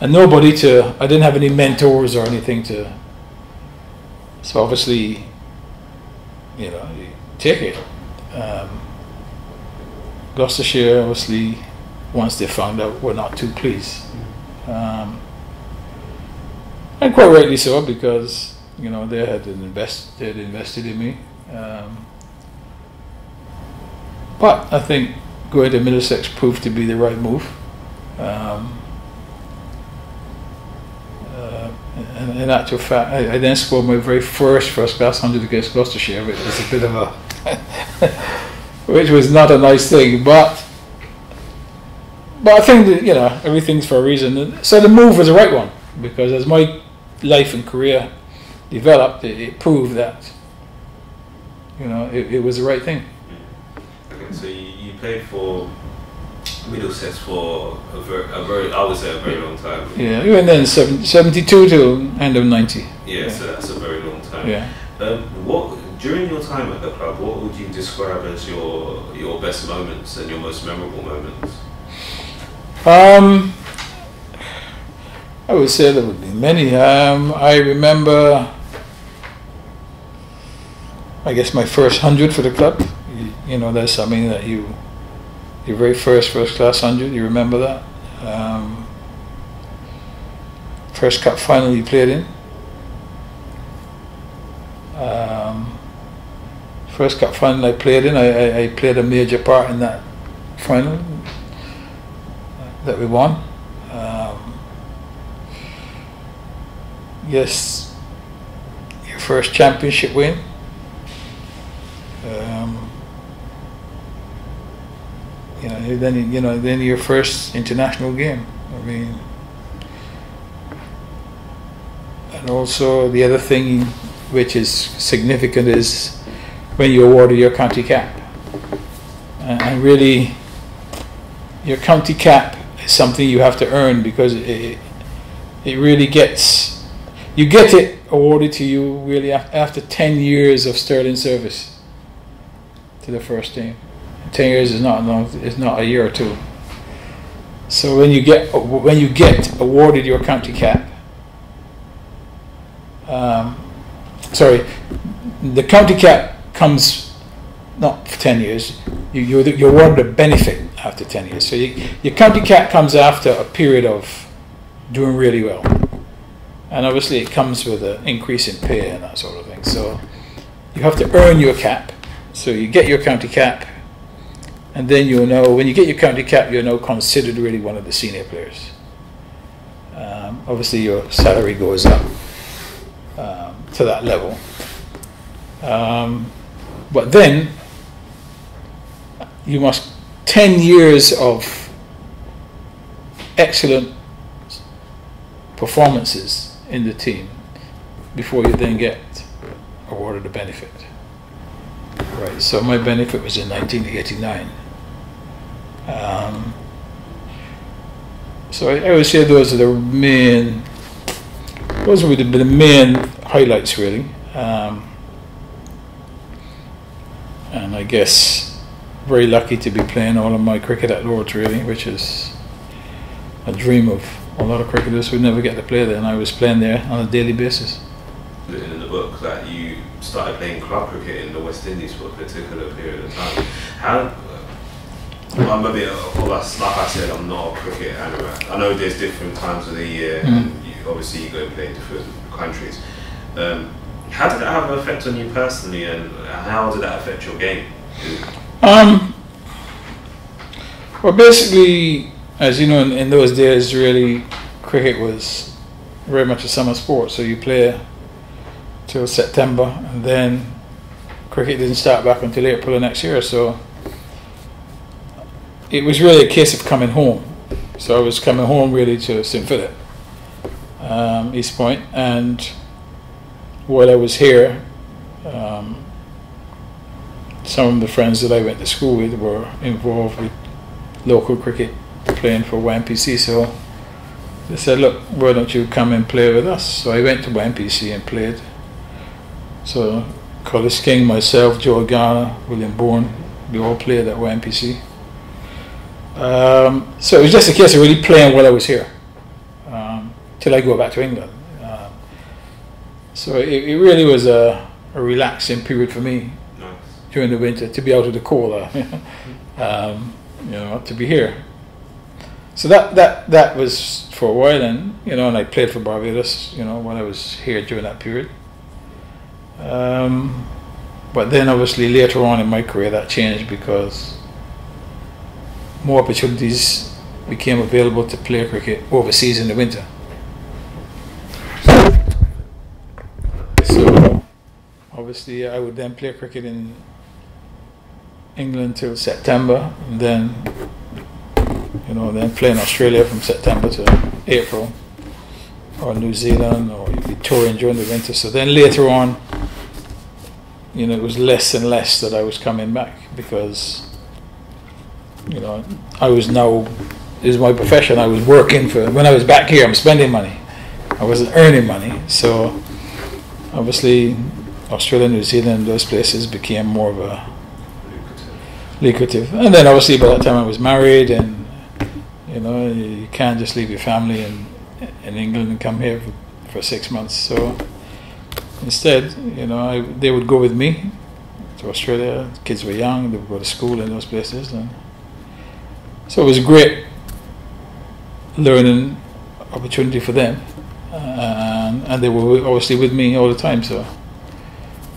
and nobody to, I didn't have any mentors or anything to, so obviously, you know, take it. Um, Gloucestershire, obviously, once they found out, were not too pleased. Um, and quite rightly so, because, you know, they had invest, they had invested in me. Um, but I think going to Middlesex proved to be the right move. Um, uh, and in actual fact, I, I then scored my very first first class hundred against Gloucestershire, which was a bit of a, which was not a nice thing, but. But I think that you know everything's for a reason. So the move was the right one because as my life and career developed, it, it proved that you know it, it was the right thing. Okay, so you, you played for Middlesex for a very, a very, I would say a very long time. Yeah, even then, seven- 72 to end of 90. Yeah, so that's a very long time. Yeah. Um, what during your time at the club, what would you describe as your your best moments and your most memorable moments? Um, I would say there would be many. Um, I remember, I guess, my first hundred for the club. You, you know, that's something that you, your very first first class hundred. You remember that? Um, first cup final you played in. Um, first cup final I played in. I, I, I played a major part in that final that we won. Um, yes, your first championship win. Um, you know, then you know, then your first international game. I mean, and also the other thing which is significant is when you awarded your county cap, and, and really, your county cap is something you have to earn because it, it really gets you get it awarded to you really after 10 years of sterling service to the first team. 10 years is not long is not a year or two. So when you get when you get awarded your county cap um, sorry the county cap comes not for 10 years you, you're, you're awarded a benefit after 10 years. So you, your county cap comes after a period of doing really well. And obviously it comes with an increase in pay and that sort of thing. So you have to earn your cap. So you get your county cap, and then you'll know, when you get your county cap, you're now considered really one of the senior players. Um, obviously your salary goes up um, to that level. Um, but then you must 10 years of excellent performances in the team before you then get awarded a benefit. Right, so my benefit was in 1989. Um, so I, I would say those are the main, those would be the main highlights really. Um, I guess very lucky to be playing all of my cricket at Lords, really, which is a dream of a lot of cricketers who never get to play there, and I was playing there on a daily basis. Written in the book that you started playing club cricket in the West Indies for a particular period of time. How I'm a bit of us, like I said, I'm not a cricket animal. I know there's different times of the year, Mm. and you, obviously you go and play in different countries. Um, how did that have an effect on you personally, and how did that affect your game? Um, well, basically, as you know, in, in those days, really, cricket was very much a summer sport. So you play till September, and then cricket didn't start back until April of next year. So it was really a case of coming home. So I was coming home really to St. Philip, um, East Point, and while I was here, um, some of the friends that I went to school with were involved with local cricket, playing for YMPC. So they said, "Look, why don't you come and play with us?" So I went to YMPC and played. So Collis King, myself, Joe Garner, William Bourne, we all played at YMPC. Um, so it was just a case of really playing while I was here, um, till I go back to England. So it, it really was a, a relaxing period for me Nice. during the winter to be out of the cold, uh, um, you know, to be here. So that that that was for a while, and you know, and I played for Barbados, you know, when I was here during that period. Um, but then, obviously, later on in my career, that changed because more opportunities became available to play cricket overseas in the winter. So, obviously, I would then play cricket in England till September, and then, you know, then play in Australia from September to April, or New Zealand, or you'd be touring during the winter. So then later on, you know, it was less and less that I was coming back because, you know, I was now, is my profession. I was working for, when I was back here, I'm spending money. I wasn't earning money. So obviously, Australia, New Zealand, those places became more of a Lucrative. lucrative. And then obviously by that time I was married and, you know, you can't just leave your family in, in England and come here for, for six months. So instead, you know, I, they would go with me to Australia. Kids were young, they would go to school in those places. And so it was a great learning opportunity for them. Uh, and, and they were obviously with me all the time. So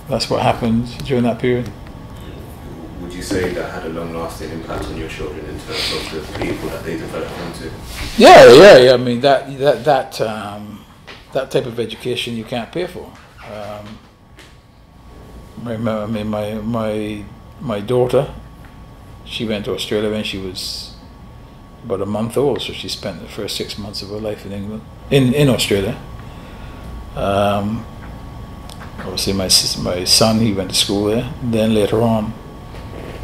that's what happened during that period. Would you say that had a long-lasting impact on your children in terms of the people that they developed into? Yeah, yeah, yeah. I mean that that that um, that type of education you can't pay for. Um, I remember, I mean, my my my daughter, she went to Australia when she was about a month old, so she spent the first six months of her life in England, in in Australia. Um, obviously, my my son he went to school there. Then later on,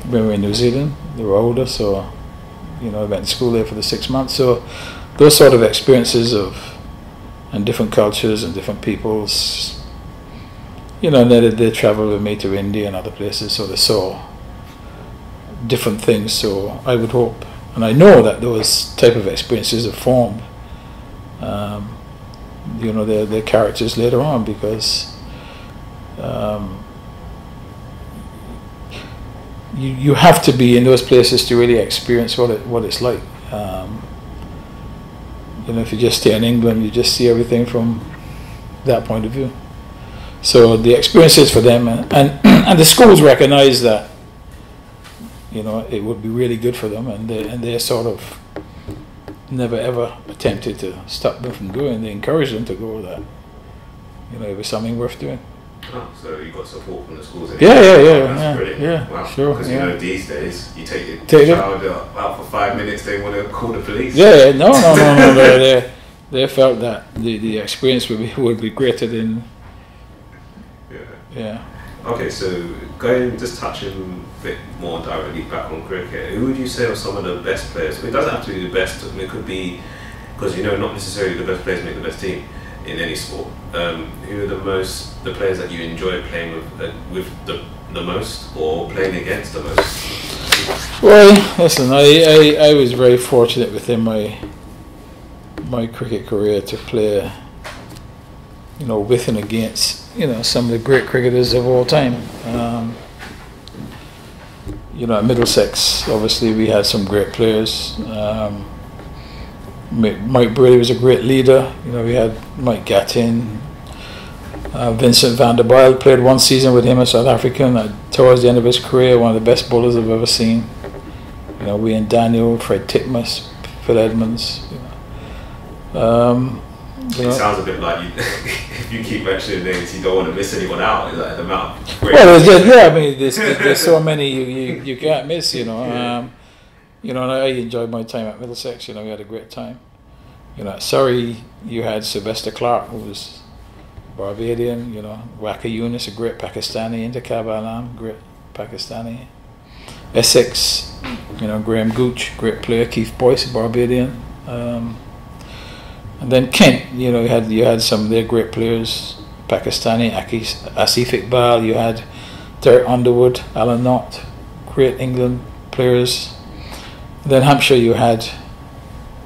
when we were in New Zealand, they were older, so you know, I went to school there for the six months. So those sort of experiences of and different cultures and different peoples, you know, they, they traveled with me to India and other places, so they saw different things. So I would hope, and I know that those type of experiences have formed, um, you know, their their characters later on because. Um, you, you have to be in those places to really experience what it what it's like. Um, you know, if you just stay in England, you just see everything from that point of view. So the experiences for them, and and, and the schools recognize that. You know, it would be really good for them, and they and they sort of never ever attempted to stop them from going. They encouraged them to go. That you know, it was something worth doing. Oh, so you got support from the schools. Yeah, yeah, yeah, That's yeah, brilliant. yeah, wow. sure, Because yeah. you know these days, you take your Take it. child uh, out for five minutes, they want to call the police. Yeah, yeah, no, no, no, no. They, they, they felt that the, the experience would be would be greater than Yeah. yeah. Okay, so going just touching a bit more directly back on cricket, who would you say are some of the best players? It doesn't have to be the best. I mean, it could be because you know not necessarily the best players make the best team in any sport. Um, who are the most the players that you enjoy playing with uh, with the the most or playing against the most? Well, listen, I, I, I was very fortunate within my my cricket career to play, you know, with and against, you know, some of the great cricketers of all time. Um, you know, at Middlesex, obviously we had some great players. Um, Mike Brearley was a great leader. You know, we had Mike Gatting, uh, Vincent van der Bijl played one season with him as South African. Uh, towards the end of his career, one of the best bowlers I've ever seen. You know, Wayne Daniel, Fred Titmus, Phil Edmonds. You know. Um, you know. It sounds a bit like you, if you keep mentioning names, you don't want to miss anyone out. Is that the amount? Well, just, yeah, I mean, there's, there's so many you, you, you can't miss. You know, yeah. um, you know, I enjoyed my time at Middlesex. You know, we had a great time. You know, Surrey, you had Sylvester Clarke, who was Barbadian, you know, Waqar Younis, a great Pakistani, Intikhab Alam, great Pakistani. Essex, you know, Graham Gooch, great player, Keith Boyce, Barbadian. Um, and then Kent, you know, you had you had some of their great players, Pakistani, Akis, Asif Iqbal, you had Derek Underwood, Alan Knott, great England players. Then Hampshire, you had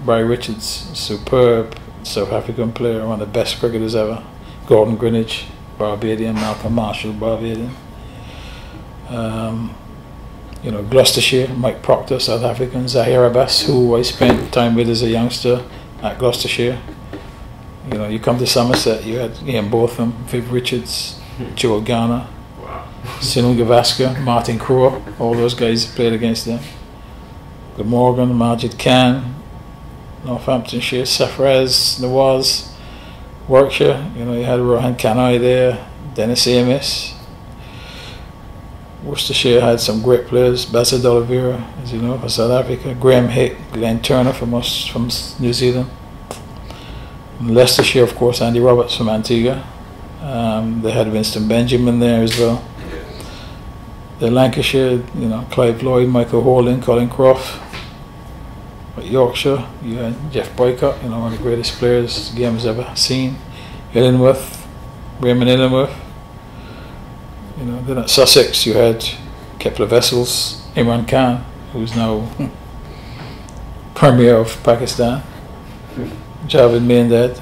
Barry Richards, superb South African player, one of the best cricketers ever. Gordon Greenidge, Barbadian, Malcolm Marshall, Barbadian. Um, you know, Gloucestershire, Mike Procter, South African, Zaheer Abbas, who I spent time with as a youngster at Gloucestershire. You know, you come to Somerset, you had Ian Botham, Viv Richards, hmm. Joe Garner, wow. Sunil Gavaskar, Martin Crowe, all those guys played against them. Glamorgan, Majid Khan, Northamptonshire, Sarfraz, Nawaz, Warwickshire, you know, you had Rohan Kanhai there, Dennis Amiss. Worcestershire had some great players, Basil Oliveira, as you know, for South Africa, Graeme Hick, Glenn Turner from us, from New Zealand. Leicestershire, of course, Andy Roberts from Antigua. Um, they had Winston Benjamin there as well. The Lancashire, you know, Clive Lloyd, Michael Holding, Colin Croft. Yorkshire, you had Geoff Boycott, you know, one of the greatest players the game has ever seen. Illingworth, Raymond Illingworth. You know, then at Sussex you had Kepler Wessels, Imran Khan, who's now Premier of Pakistan, Javed Miandad.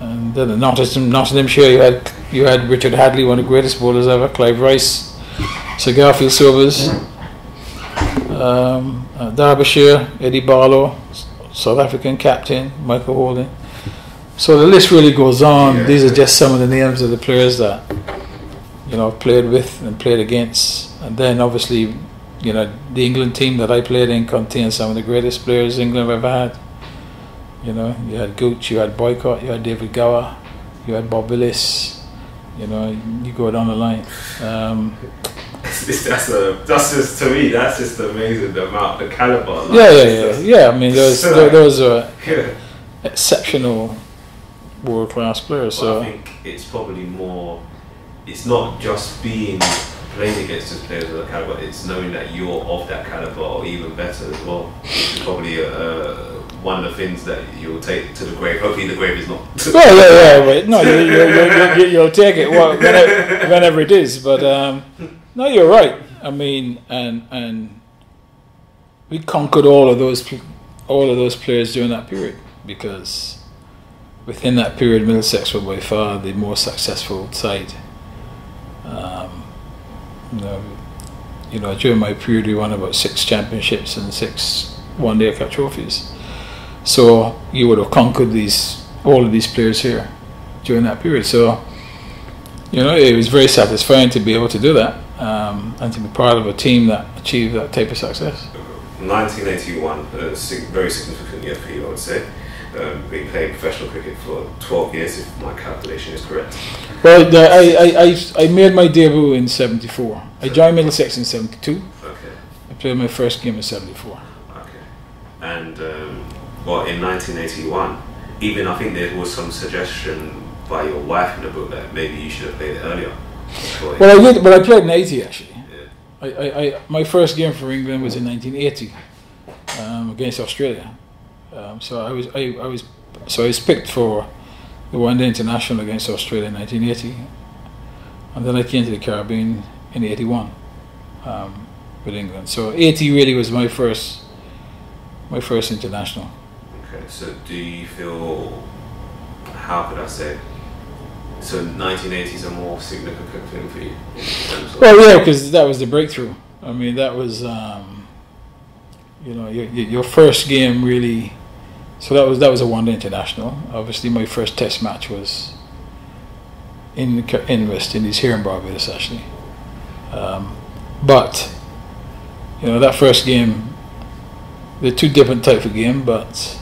And then at Nottingham, Nottinghamshire you had you had Richard Hadlee, one of the greatest bowlers ever, Clive Rice, Sir Garfield Sobers. Um, uh, Derbyshire, Eddie Barlow, South African captain, Michael Holding. So the list really goes on. Yeah. These are just some of the names of the players that you know I've played with and played against. And then obviously, you know, the England team that I played in contains some of the greatest players England have ever had. You know, you had Gooch, you had Boycott, you had David Gower, you had Bob Willis. You know, you go down the line. Um, it's, that's a that's just to me that's just amazing the amount the caliber. Like, yeah, yeah, yeah, yeah. I mean, those so those are yeah. exceptional world class players. so I think it's probably more. It's not just being playing against those players of the caliber. It's knowing that you're of that caliber or even better as well. Which is probably a, one of the things that you'll take to the grave. Hopefully, the grave is not. well, yeah, yeah, but no, you, you, you, will take it whenever, whenever it is. But um, no, you're right. I mean, and and we conquered all of those all of those players during that period because within that period, Middlesex were by far the more successful side. Um, you know, you know, during my period, we won about six championships and six one-day cup trophies. So you would have conquered these all of these players here during that period. So you know, it was very satisfying to be able to do that um, and to be part of a team that achieved that type of success. 1981, a very significant year for you, I would say. Um, been playing professional cricket for 12 years, if my calculation is correct. Well, the, I, I, I made my debut in 74. I joined Middlesex in 72. Okay. I played my first game in 74. Okay. And, um, well, in 1981, even I think there was some suggestion by your wife in the book that maybe you should have played it earlier. Well, I did, but I played in '80 actually. Yeah. I, I, I, my first game for England was in 1980 um, against Australia. Um, so I was, I, I was, so I was picked for the One Day International against Australia in 1980, and then I came to the Caribbean in '81 um, with England. So '80 really was my first, my first international. Okay, so do you feel? How could I say? So 1980s a more significant thing for you? Well, yeah, because that was the breakthrough. I mean, that was, um, you know, your, your first game really. So that was that was a one international. Obviously, my first Test match was in in West Indies here in Barbados actually. Um, but you know that first game, they're two different type of game, but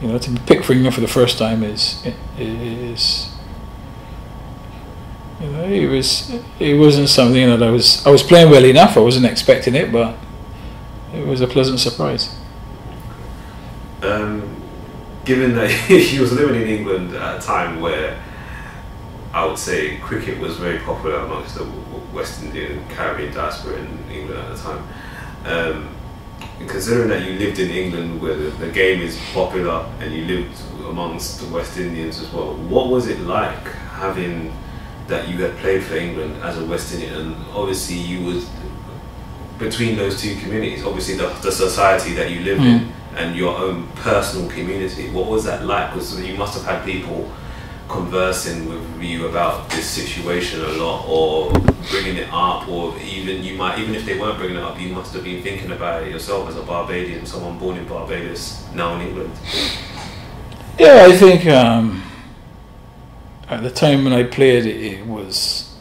you know to for England for the first time is is you know it was it wasn't something that I was I was playing well enough. I wasn't expecting it, but it was a pleasant surprise. Um, given that he was living in England at a time where I would say cricket was very popular amongst the West Indian Caribbean diaspora in England at the time. Um, considering that you lived in England where the, the, game is popular and you lived amongst the West Indians as well, what was it like having that you had played for England as a West Indian and obviously you was between those two communities, obviously the, the society that you lived mm. in and your own personal community, what was that like? Because you must have had people conversing with you about this situation a lot or bringing it up or even you might even if they weren't bringing it up you must have been thinking about it yourself as a Barbadian someone born in Barbados now in England. Yeah I think um, at the time when I played it, it was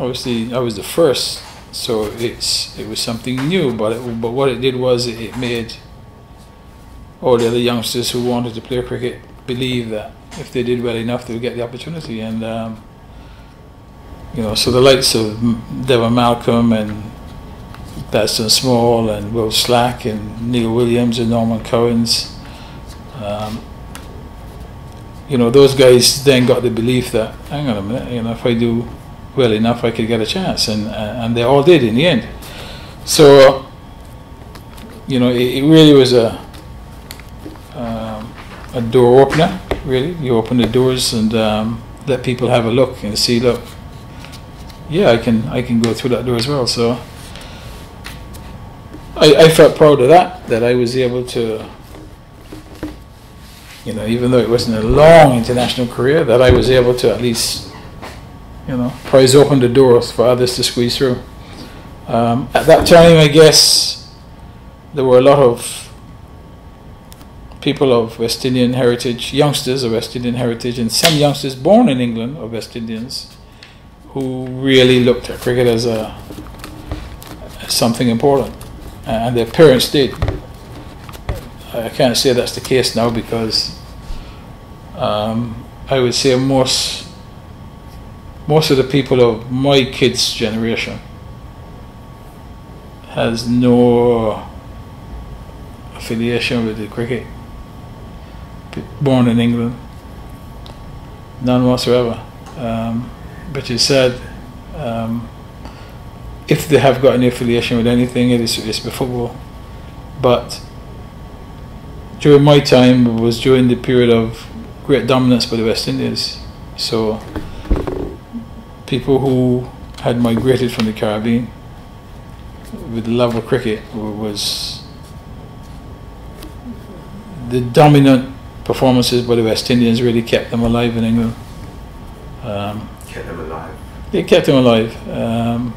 obviously I was the first so it's it was something new but it, but what it did was it, it made all the other youngsters who wanted to play cricket believe that if they did well enough, they would get the opportunity. And um, you know, so the likes of Devon Malcolm and Gladstone Small and Wilf Slack and Neil Williams and Norman Cowans. Um, you know, those guys then got the belief that, hang on a minute, you know, if I do well enough, I could get a chance, and and they all did in the end. So, you know, it, it really was a a door opener really. You open the doors and um, let people have a look and see, look, yeah, I can I can go through that door as well. So I, I felt proud of that, that I was able to, you know, even though it wasn't a long international career, that I was able to at least, you know, prize open the doors for others to squeeze through. Um, at that time, I guess there were a lot of people of West Indian heritage, youngsters of West Indian heritage, and some youngsters born in England of West Indians who really looked at cricket as a something important, and their parents did. I can't say that's the case now because um, I would say most most of the people of my kids' generation has no affiliation with the cricket born in England. None whatsoever. Um, but you said um, if they have got any affiliation with anything, it is it's with football. But during my time, it was during the period of great dominance by the West Indies. So people who had migrated from the Caribbean with the love of cricket was the dominant performances by the West Indians really kept them alive in England. Um, kept them alive. It kept them alive. Um,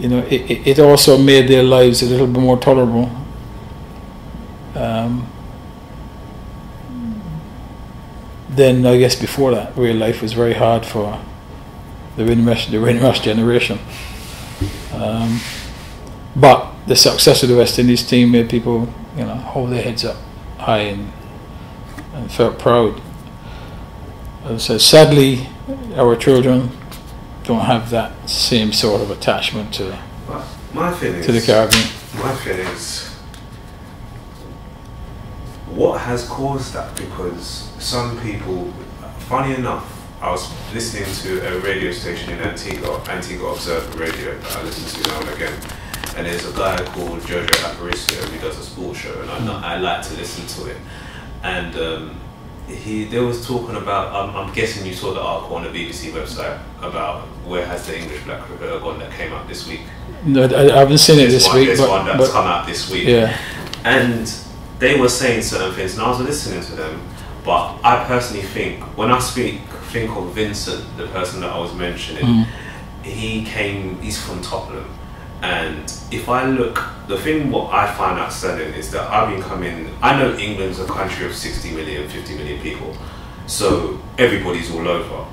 you know, it, it also made their lives a little bit more tolerable. Um, then I guess before that, real life was very hard for the Windrush, the Windrush generation. Um, but the success of the West Indies team made people, you know, hold their heads up high and and felt proud. And so sadly, our children don't have that same sort of attachment to my to the Caribbean. My feeling is what has caused that because some people, funny enough, I was listening to a radio station in Antigua, Antigua Observer Radio that I listen to now and again. And there's a guy called Jojo Aparicio who does a sports show, and I, I like to listen to it and um, he they was talking about. Um, I'm guessing you saw the article on the BBC website about where has the English black cricketer gone that came out this week. No, I haven't seen it this, one, week. This but, one that's but, come out this week. Yeah, and they were saying certain things, and I was listening to them. But I personally think when I speak, think of Vincent, the person that I was mentioning. Mm. he came. He's from Tottenham, and if I look, the thing what I find outstanding is that I've been coming. I know England's a country of 60 million, 50 million people, so everybody's all over.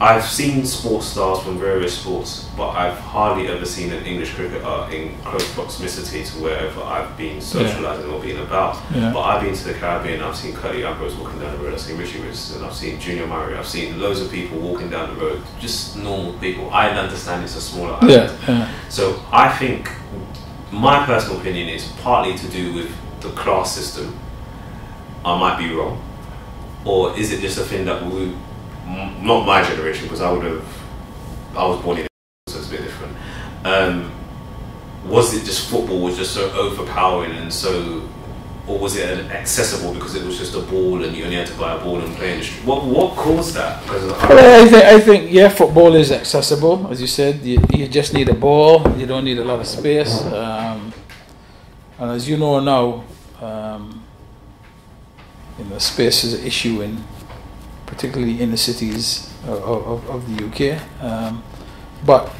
I've seen sports stars from various sports, but I've hardly ever seen an English cricketer in close proximity to wherever I've been socialising or being about. Yeah. But I've been to the Caribbean, I've seen Curtly Ambrose walking down the road, I've seen Richie Richardson, I've seen Junior Murray, I've seen loads of people walking down the road, just normal people. I understand it's a smaller island. Yeah, yeah. So I think my personal opinion is partly to do with the class system. I might be wrong, or is it just a thing that we, not my generation, because I would have, I was born in, so it's a bit different. Um, was it just football was just so overpowering and so, or was it accessible because it was just a ball and you only had to buy a ball and play in the street? What what caused that? Because Well, I think, I think, yeah, football is accessible, as you said. You, you just need a ball. You don't need a lot of space. Um, and as you know now, um, you know, space is an issue in, particularly in the cities of, of, of the UK. Um, but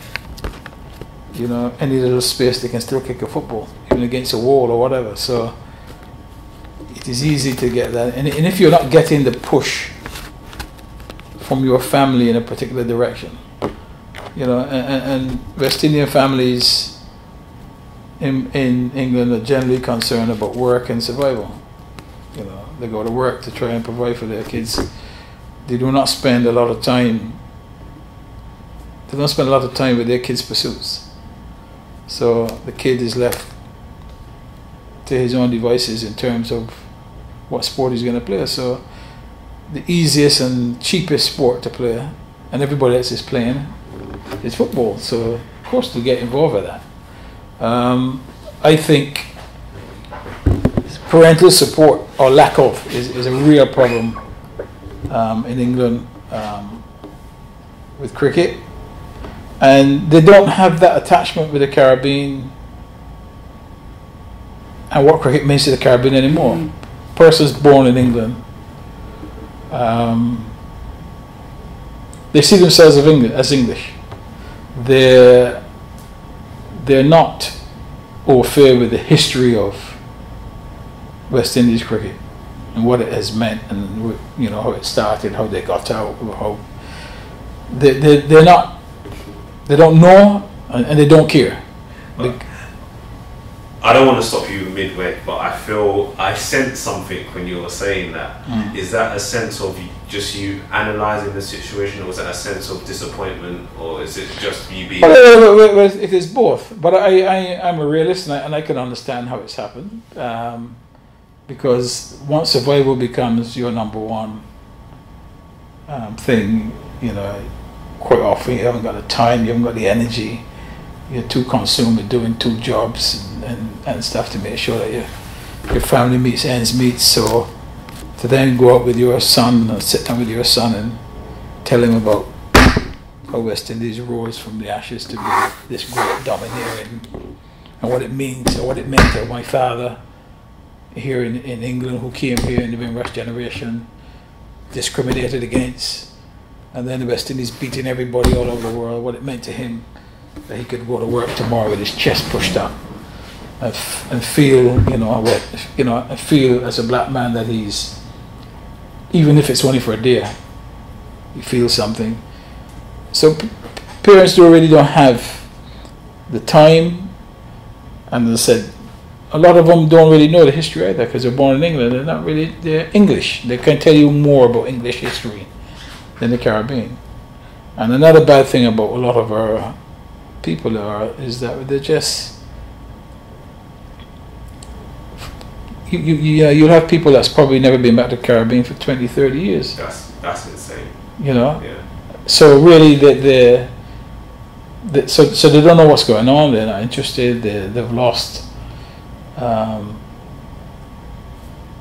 you know, any little space they can still kick a football, even against a wall or whatever. So it is easy to get that. And, and if you're not getting the push from your family in a particular direction. You know, and, and West Indian families in, in England are generally concerned about work and survival. You know, they go to work to try and provide for their kids. They do not spend a lot of time. They don't spend a lot of time with their kids' pursuits. So the kid is left to his own devices in terms of what sport he's going to play. So the easiest and cheapest sport to play, and everybody else is playing, is football. So of course to get involved with that. Um, I think parental support or lack of is, is a real problem um, in England um, with cricket, and they don't have that attachment with the Caribbean. And what cricket means to the Caribbean anymore. Persons born in England. Um, they see themselves as English, as English. They're they're not au fait with the history of West Indies cricket and what it has meant, and you know how it started, how they got out, how they they they're not they don't know and, and they don't care. They- I don't want to stop you midway, but I feel I sense something when you were saying that. Is Mm. that a sense of just you analysing the situation, or was that a sense of disappointment, or is it just you being? Well, it is both, but I, I, I'm a realist and I, and I can understand how it's happened. Um, because once survival becomes your number one um, thing, you know, quite often you haven't got the time, you haven't got the energy, you're too consumed with doing two jobs and, and, and stuff to make sure that your, your family meets ends meet. So to then go out with your son and sit down with your son and tell him about how West Indies rose from the ashes to be this great domineering and what it means and what it meant to my father here in, in England who came here in the Windrush generation, discriminated against, and then the West Indies beating everybody all over the world, what it meant to him that he could go to work tomorrow with his chest pushed up and, and feel, you know, what, you know, and feel as a black man that he's, even if it's only for a day, he feels something. So parents do really don't have the time, and as I said, a lot of them don't really know the history either because they're born in England. They're not really they're English. They can tell you more about English history than the Caribbean. And another bad thing about a lot of our people are is that they're just you, you, you, uh, you'll have people that's probably never been back to the Caribbean for 20, 30 years, That's that's insane. you know? Yeah. so really they they they- so so they don't know what's going on they're not interested they, they've lost um,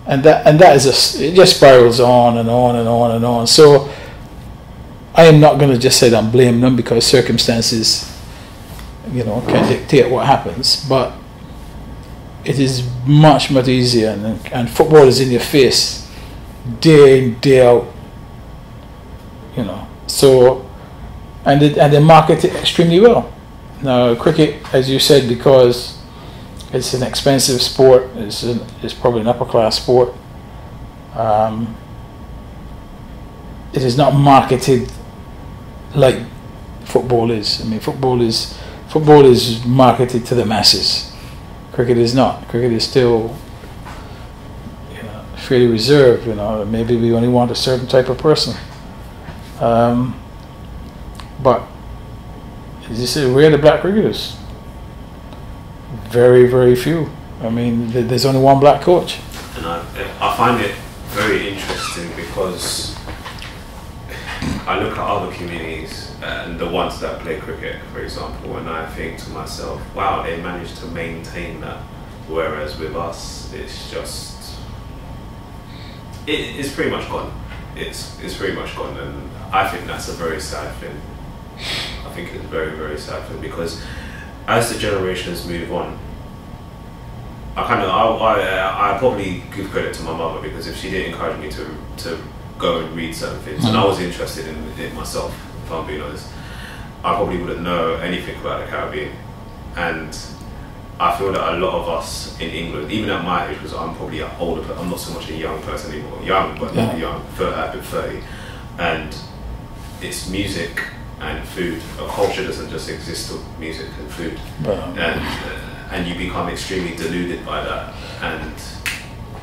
and that and that is a it just spirals on and on and on and on so I am not going to just say that I'm blaming them because circumstances you know can dictate what happens but it is much much easier and, and football is in your face day in day out you know so and they, and they market it extremely well. Now, cricket, as you said, because it's an expensive sport, it's, an, it's probably an upper class sport. Um, it is not marketed like football is. I mean, football is football is marketed to the masses. Cricket is not. Cricket is still you know, fairly reserved. You know, maybe we only want a certain type of person. Um, but you say, where the black cricketers? Very, very few. I mean, there's only one black coach. And I, I find it very interesting because I look at other communities and the ones that play cricket, for example, and I think to myself, wow, they managed to maintain that. Whereas with us, it's just, it, it's pretty much gone. It's, it's pretty much gone, and I think that's a very sad thing. I think it's very, very sad thing because as the generations move on, I kind of, I, I, I probably give credit to my mother because if she didn't encourage me to, to go and read certain things, mm-hmm. and I mm. was interested in it myself, if I'm being honest, I probably wouldn't know anything about the Caribbean. And I feel that a lot of us in England, even at my age, because I'm probably an older, I'm not so much a young person anymore, young, but yeah. not young, 30, 30, and it's music and food. A culture doesn't just exist of music and food, and uh, and you become extremely deluded by that, and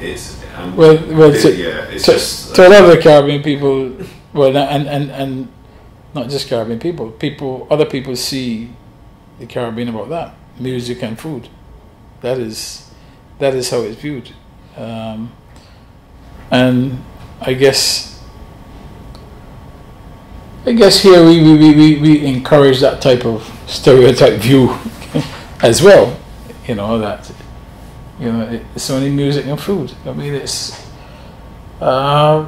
it's um, well, well, it, to, yeah, it's to, just to a lot of the Caribbean people, well, and and and not just Caribbean people, people, other people see the Caribbean about that music and food. That is that is how it's viewed, um, and I guess. I guess here we, we, we, we encourage that type of stereotype view as well. You know, that you know, it's only music and food. I mean, it's. Uh,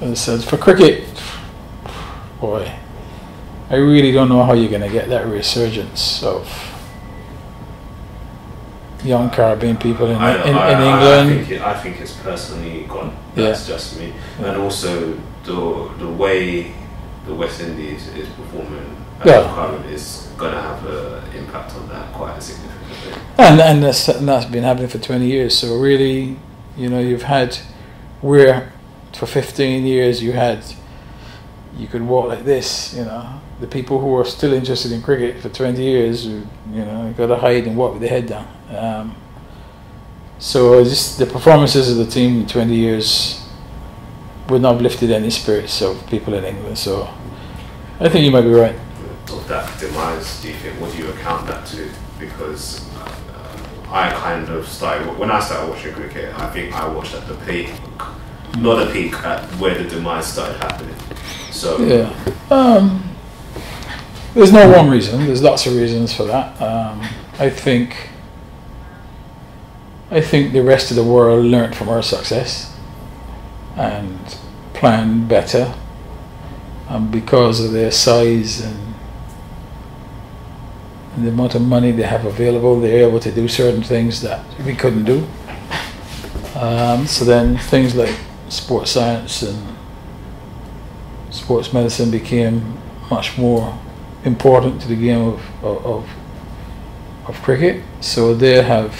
as I said, for cricket, boy, I really don't know how you're going to get that resurgence of young Caribbean people in, I, in, I, in England. I think, it, I think it's personally gone. That's yeah. just me. Yeah. And also the the way the West Indies is performing at yeah. is going to have an impact on that quite significantly. And and that's, and that's been happening for 20 years. So really, you know, you've had where for 15 years you had you could walk like this, you know. The people who are still interested in cricket for 20 years, you know, got to hide and walk with their head down. Um, so just the performances of the team in 20 years would not have lifted any spirits of people in England. So I think you might be right of that demise, do you think? What do you account that to? Because uh, I kind of started when I started watching cricket. I think I watched at the peak, not a peak at where the demise started happening. So yeah, um, there's no one reason. There's lots of reasons for that. Um, I think. I think the rest of the world learned from our success and planned better um, because of their size and the amount of money they have available, they're able to do certain things that we couldn't do. Um, so then things like sports science and sports medicine became much more important to the game of, of, of cricket. So they have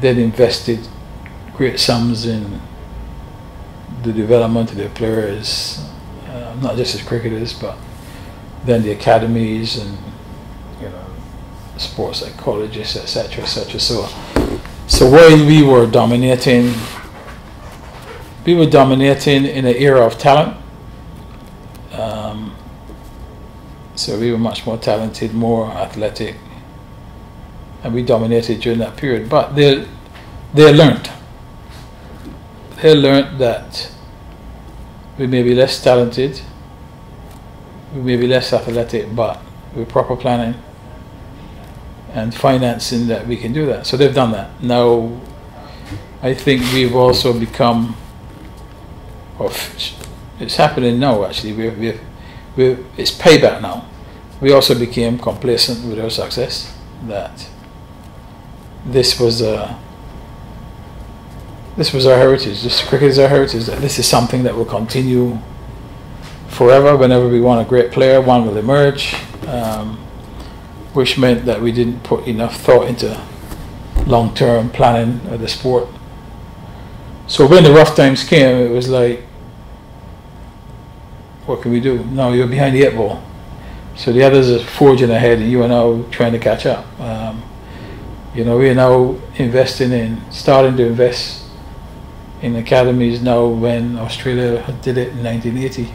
they've invested great sums in the development of their players, uh, not just as cricketers, but then the academies and you know sports psychologists, etc., etc. So, so while we were dominating, we were dominating in an era of talent. Um, so we were much more talented, more athletic, and we dominated during that period. But they they learned. They learned that we may be less talented, we may be less athletic, but with proper planning and financing that we can do that. So they've done that. Now, I think we've also become, it's happening now actually, we've, we've, we've, it's payback now. We also became complacent with our success, that this was a, this was our heritage, this cricket is our heritage, that this is something that will continue forever. Whenever we want a great player, one will emerge, um, which meant that we didn't put enough thought into long-term planning of the sport. So when the rough times came, it was like, what can we do? Now you're behind the eight ball. So the others are forging ahead, and you are now trying to catch up. Um, you know, we are now investing in, starting to invest in academies now when Australia did it in 1980.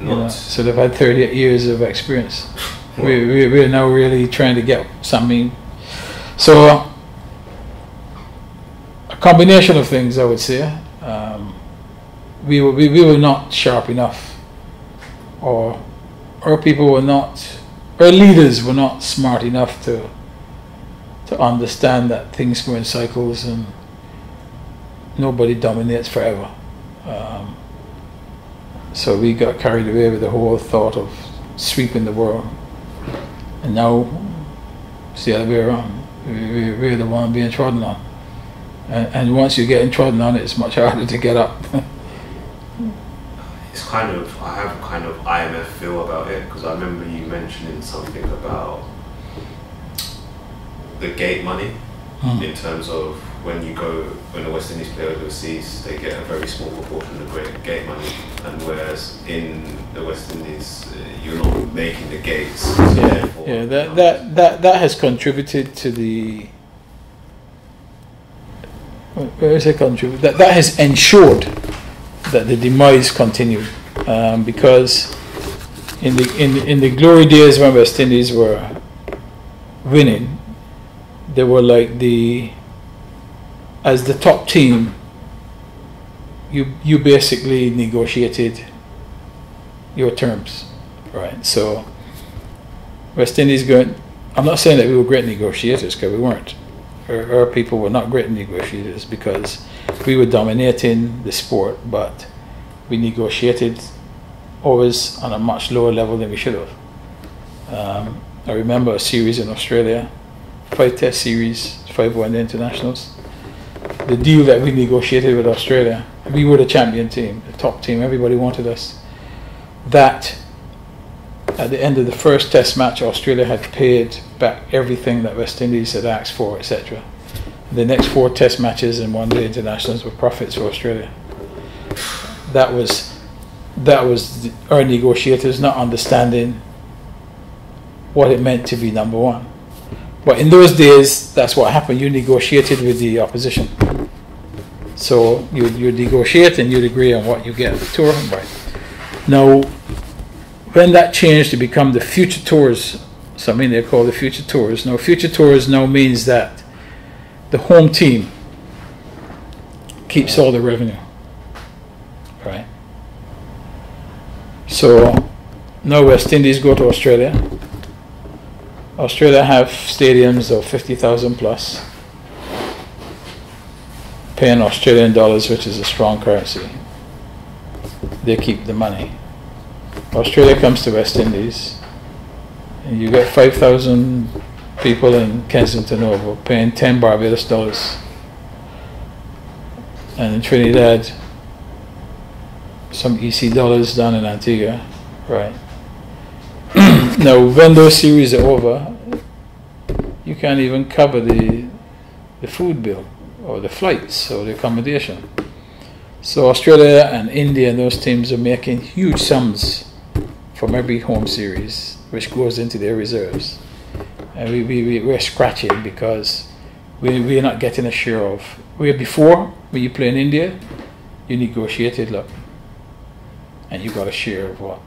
You know, so they've had 38 years of experience. we, we, we're now really trying to get something. So, a combination of things, I would say. Um, we, were, we, we were not sharp enough, or our people were not, our leaders were not smart enough to to understand that things go in cycles and nobody dominates forever. Um, so we got carried away with the whole thought of sweeping the world, and now it's the other way around. We, we're the one being trodden on, and, and once you get trodden on, it's much harder to get up. it's kind of I have a kind of IMF feel about it because I remember you mentioning something about the gate money mm. in terms of when you go when the West Indies play overseas, they get a very small proportion of the gate money, and whereas in the West Indies, uh, you're not making the gates. So yeah, yeah, that, that that that has contributed to the. Where is it contribute? That that has ensured that the demise continued, um, because in the in in the glory days when West Indies were winning, they were like the as the top team, you you basically negotiated your terms, right? So West Indies going. I'm not saying that we were great negotiators because we weren't. Our, our, people were not great negotiators because we were dominating the sport, but we negotiated always on a much lower level than we should have. Um, I remember a series in Australia, five test series, five one internationals the deal that we negotiated with Australia, we were the champion team, the top team. Everybody wanted us. That at the end of the first Test match, Australia had paid back everything that West Indies had asked for, etc. The next four Test matches and one day internationals were profits for Australia. That was that was our negotiators not understanding what it meant to be number one. But in those days, that's what happened. You negotiated with the opposition. So you, you negotiate and you'd agree on what you get the tour. Right. Now, when that changed to become the future tours, something they call the future tours. Now, future tours now means that the home team keeps all the revenue. Right. So now West Indies go to Australia Australia have stadiums of 50,000 plus, paying Australian dollars, which is a strong currency. They keep the money. Australia comes to West Indies, and you get 5,000 people in Kensington Oval paying 10 Barbados dollars. And in Trinidad, some EC dollars down in Antigua, right? now, when those series are over, you can't even cover the the food bill or the flights or the accommodation. So Australia and India and those teams are making huge sums from every home series, which goes into their reserves. And we, we, we're scratching because we, we're not getting a share of. Where before, when you play in India, you negotiated, look, and you got a share of what?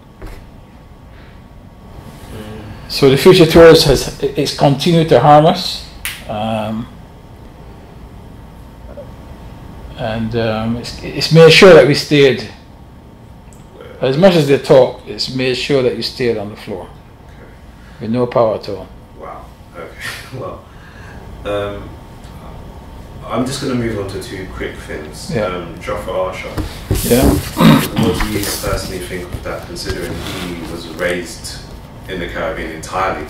So the future tours has it's continued to harm us, um, and um, it's, it's made sure that we stayed. As much as they talk, it's made sure that you stayed on the floor okay. with no power at all. Well, um, I'm just going to move on to two quick things. Yeah. Um, Jofra Archer. Yeah. what do you personally think of that, considering he was raised in the Caribbean entirely,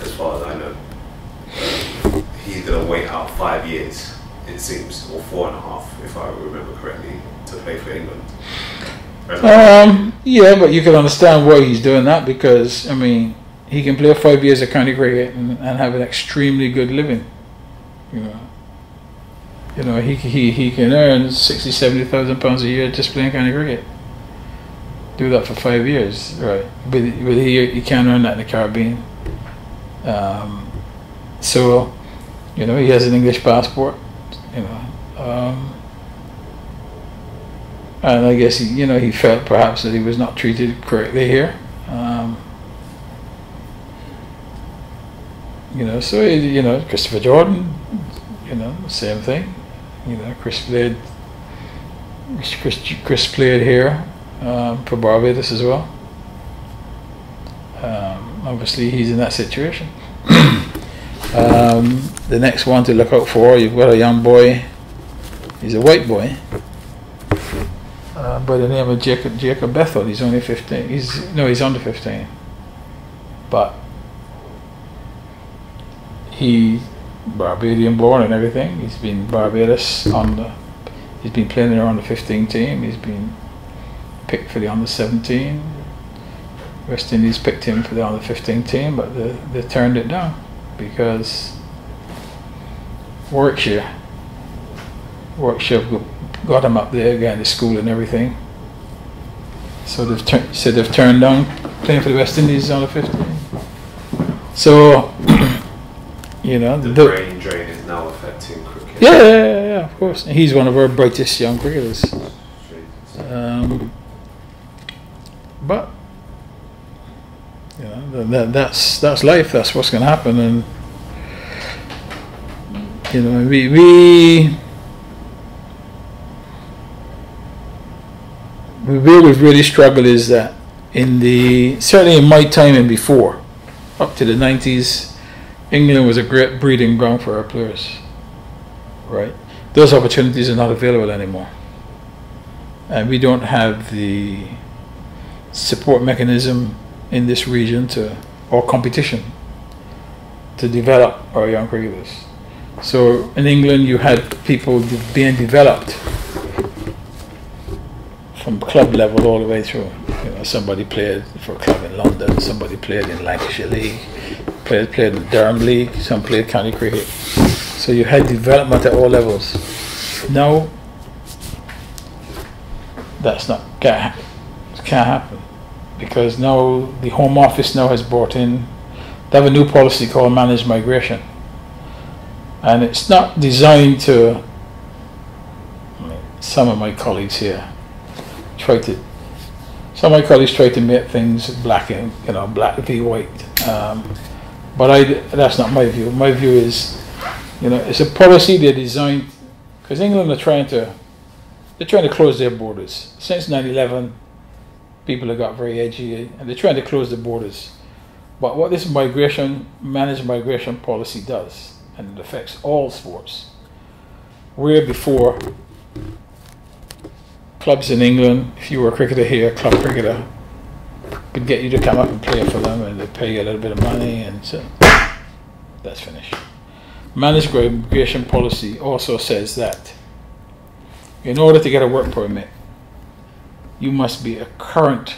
as far as I know. Um, he's going to wait out five years, it seems, or four and a half, if I remember correctly, to play for England. Um, yeah, but you can understand why he's doing that because I mean he can play five years of county cricket and, and have an extremely good living. You know, you know he he he can earn sixty, seventy thousand pounds a year just playing county cricket. Do that for five years, right? But, but he he can't earn that in the Caribbean. Um, so, you know, he has an English passport. You know. Um, and I guess he, you know he felt perhaps that he was not treated correctly here. Um, you know, so you know Christopher Jordan, you know, same thing. You know, Chris played. Chris, Chris played here um, for Barbados as well. Um, obviously, he's in that situation. um, the next one to look out for, you've got a young boy. He's a white boy uh, by the name of Jacob Jacob Bethell. He's only fifteen. He's no, he's under fifteen, but he Barbadian born and everything. He's been Barbados on the. He's been playing there on the 15 team. He's been picked for the under 17. West Indies picked him for the under 15 team, but they, they turned it down because Warwickshire. Warwickshire got him up there, going to school and everything. So they've tur- so they've turned down playing for the West Indies on the 15. So, you know, The the- brain drain is now affecting cricket. yeah, yeah, yeah, yeah, of course. And he's one of our brightest young cricketers. Um, but you know, th- that, that's that's life. That's what's going to happen, and you know, we we we where we've really struggled is that in the certainly in my time and before, up to the nineties, England was a great breeding ground for our players. Right, those opportunities are not available anymore and we don't have the support mechanism in this region to or competition to develop our young cricketers. So in England, you had people being developed from club level all the way through. You know, somebody played for a club in London, somebody played in Lancashire League, played played Durham League, some played county cricket. So you had development at all levels. Now that's not can't, can't happen because now the Home Office now has brought in they have a new policy called managed migration, and it's not designed to. Some of my colleagues here try to. Some of my colleagues try to make things black and you know black v white, um, but I that's not my view. My view is, you know, it's a policy they're designed because England are trying to they're trying to close their borders. Since 9/11, people have got very edgy, and they're trying to close the borders. But what this migration, managed migration policy does, and it affects all sports, where before clubs in England, if you were a cricketer here, club cricketer, could get you to come up and play for them, and they pay you a little bit of money, and so that's finished. Managed migration policy also says that in order to get a work permit, you must be a current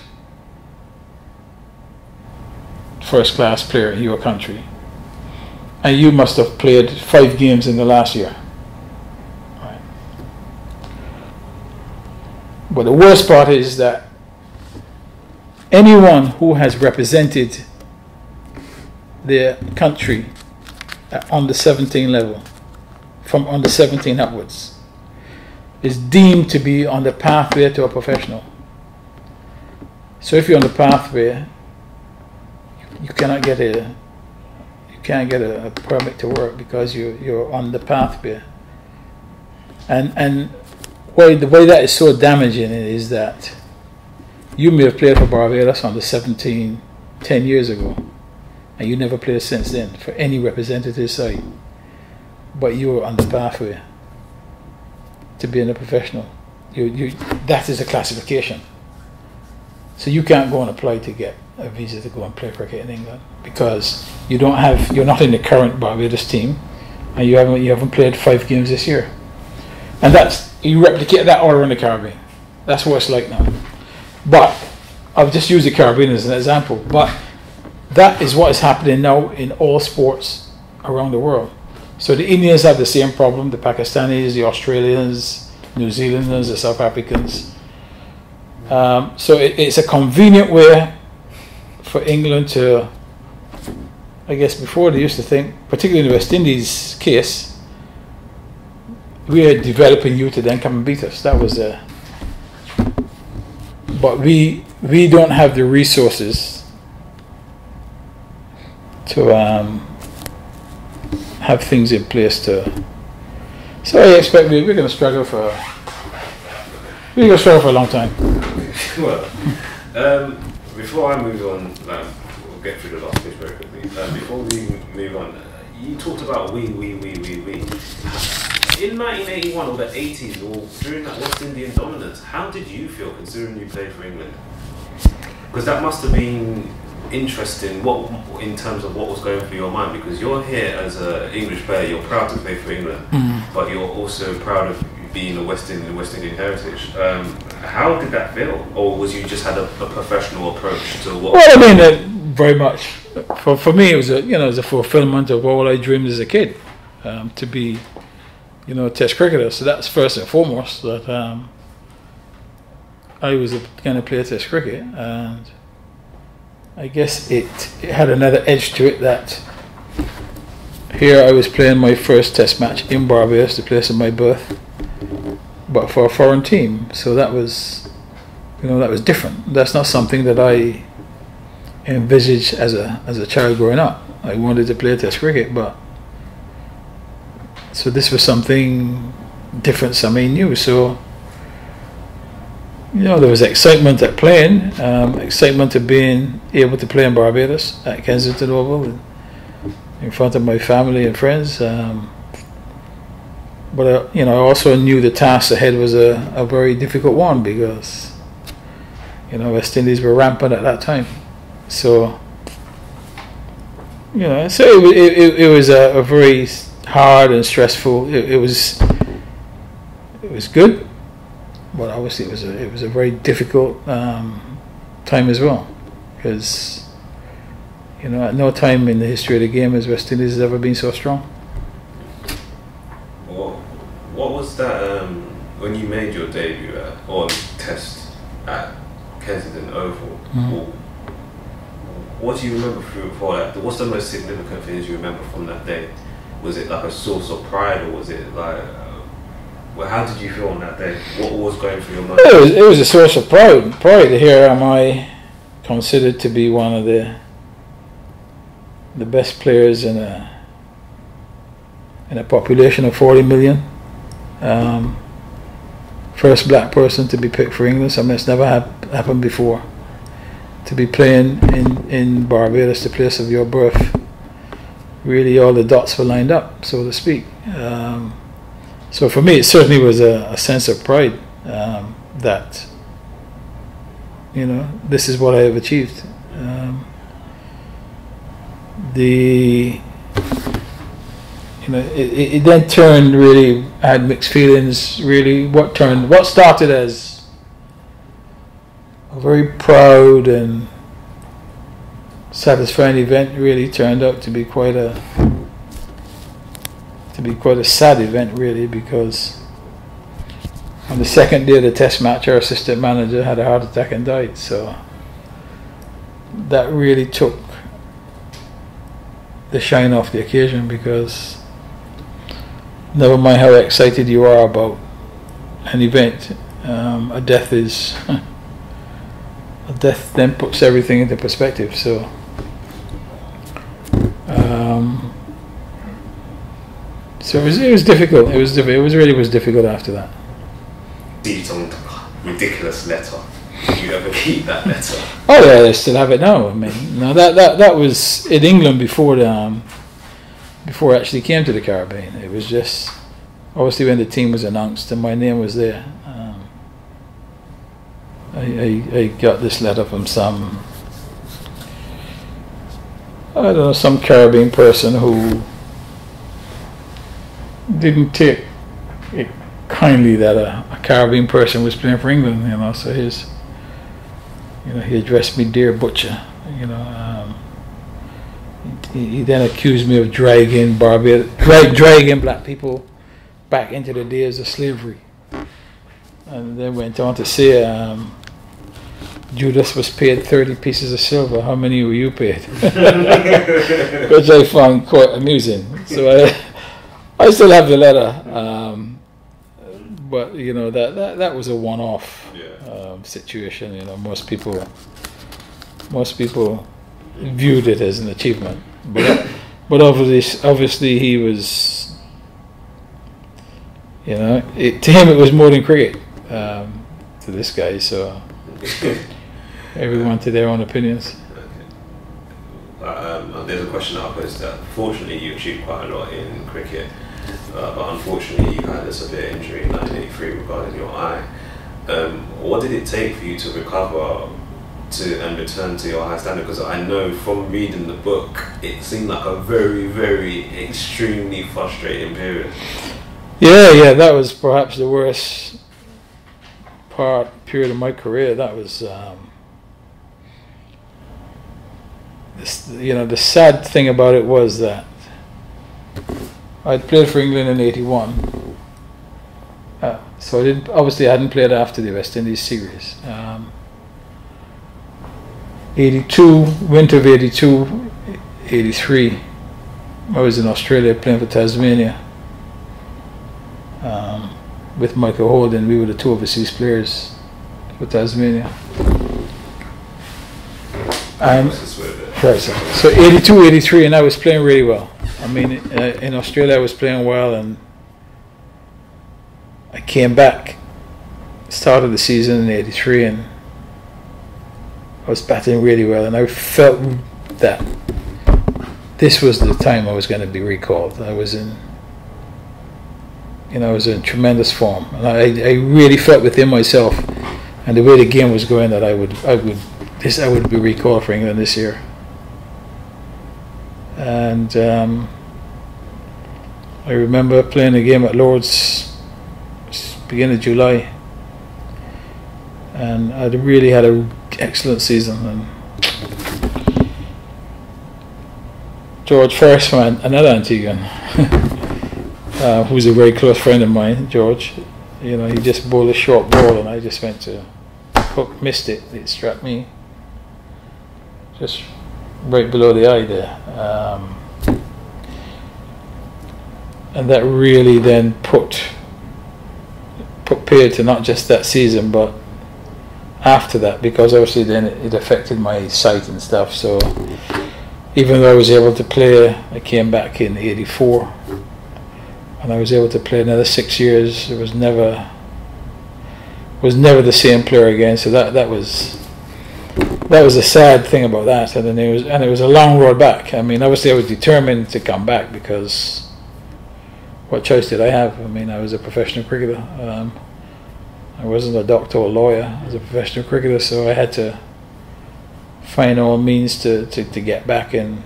first class player in your country. And you must have played five games in the last year. Right. But the worst part is that anyone who has represented their country at under 17 level, from under 17 upwards, is deemed to be on the pathway to a professional. So if you're on the pathway, you cannot get a you can't get a, a permit to work because you you're on the pathway. And and why the way that is so damaging is that you may have played for Barbados under 17 10 years ago and you never played since then for any representative side. But you were on the pathway to being a professional. You, you, that is a classification. So you can't go and apply to get a visa to go and play cricket in England because you don't have, you're not in the current Barbados team, and you haven't, you haven't played five games this year. And that's you replicate that all around the Caribbean. That's what it's like now. But I've just used the Caribbean as an example. But that is what is happening now in all sports around the world. So the Indians have the same problem, the Pakistanis, the Australians, New Zealanders, the South Africans. Um, so it, it's a convenient way for England to, I guess before they used to think, particularly in the West Indies case, we are developing you to then come and beat us. That was a, but we we don't have the resources to um, have things in place to. So I expect we, we're going to struggle for we're going to struggle for a long time. well, um, before I move on, um, we'll get through the last page very quickly. Um, before we move on, uh, you talked about we, we, we, we, we. In 1981 or the 80s or during that West Indian dominance, how did you feel considering you played for England? Because that must have been interesting what in terms of what was going through your mind because you're here as an English player you're proud to play for England Mm. but you're also proud of being a West Indian West Indian heritage um, how did that feel or was you just had a, a professional approach to what Well, I mean, uh, very much. For for me, it was a you know it was a fulfillment of all I dreamed as a kid, um, to be, you know, Test cricketer. So that's first and foremost that um, I was going to play Test cricket, and I guess it, it had another edge to it that here I was playing my first Test match in Barbados, the place of my birth, but for a foreign team. So that was, you know, that was different. That's not something that I envisaged as a as a child growing up. I wanted to play Test cricket, but so this was something different, something new. So you know, there was excitement at playing, um, excitement of being able to play in Barbados at Kensington Oval in front of my family and friends. Um, but uh, you know, I also knew the task ahead was a, a very difficult one because you know West Indies were rampant at that time. So you know, so it, it, it, it was a, a very hard and stressful. It, it was it was good, but obviously it was a it was a very difficult um, time as well because you know at no time in the history of the game has West Indies has ever been so strong. What, what was that um, when you made your debut at, or test at Kensington Oval? Mhm. What, what do you remember from for that? What's the most significant things you remember from that day? Was it like a source of pride, or was it like? Uh, well, how did you feel on that day? What was going through your mind? It was, it was a source of pride. Pride. Here am I, considered to be one of the the best players in a in a population of forty million. Um, first black person to be picked for England. Something that's never hap- happened before. To be playing in in Barbados, the place of your birth. Really, all the dots were lined up, so to speak. Um, so for me, it certainly was a, a sense of pride um, that you know this is what I have achieved. Um, the you know it, it, then turned really I had mixed feelings. Really, what turned what started as a very proud and satisfying event really turned out to be quite a to be quite a sad event really because on the second day of the test match our assistant manager had a heart attack and died so that really took the shine off the occasion because never mind how excited you are about an event um, a death is a death then puts everything into perspective so um, so it was it was difficult. It was it was really was difficult after that. Ridiculous letter. Did you ever keep that letter? Oh yeah, they still have it now. I mean, no, that that that was in England before the um, before I actually came to the Caribbean. It was just obviously when the team was announced and my name was there. Um, I, I I got this letter from some I don't know some Caribbean person who didn't take it kindly that a, a Caribbean person was playing for England. You know, so his You know, he addressed me, dear butcher. You know, um, he, he then accused me of dragging Barbados, drag, dragging black people back into the days of slavery. And then went on to say, um, Judas was paid 30 pieces of silver. How many were you paid? Which I found quite amusing. So I, I still have the letter. Um, but, you know, that, that, that was a one off Yeah. um, situation. You know, most people, most people viewed it as an achievement. But, but obviously, obviously he was, you know, it, to him it was more than cricket. Um, to this guy, so everyone to their own opinions. Um, there's a question that I posed that fortunately you achieved quite a lot in cricket, uh, but unfortunately you had a severe injury in 1983 regarding your eye. Um, what did it take for you to recover to and return to your high standard? Because I know from reading the book, it seemed like a very, very extremely frustrating period. Yeah, yeah, that was perhaps the worst part period of my career. That was, um, you know, the sad thing about it was that I'd played for England in '81, uh, so I didn't. Obviously, I hadn't played after the West Indies series. Um, 82, winter of 82, 83, I was in Australia playing for Tasmania um, with Michael Holding. We were the two overseas players for Tasmania. And What's this right, so, so 82, 83, and I was playing really well. I mean, uh, in Australia, I was playing well, and I came back, started the season in 83, and I was batting really well, and I felt that this was the time I was going to be recalled. I was in, you know, I was in tremendous form, and I, I really felt within myself, and the way the game was going, that I would, I would, this, I would be recalled for England this year. And um, I remember playing a game at Lords, beginning of July, and I really had an excellent season. And George Ferris, another Antiguan, uh, who's a very close friend of mine, George. You know, he just bowled a short ball, and I just went to hook, missed it. It struck me just right below the eye there. Um, and that really then put put paid to not just that season, but after that, because obviously then it, it affected my sight and stuff. So even though I was able to play, I came back in '84, and I was able to play another six years. It was never was never the same player again. So that that was that was a sad thing about that, and then it was and it was a long road back. I mean, obviously I was determined to come back because what choice did I have? I mean, I was a professional cricketer. Um, I wasn't a doctor or lawyer. I was a professional cricketer, so I had to find all means to, to, to get back and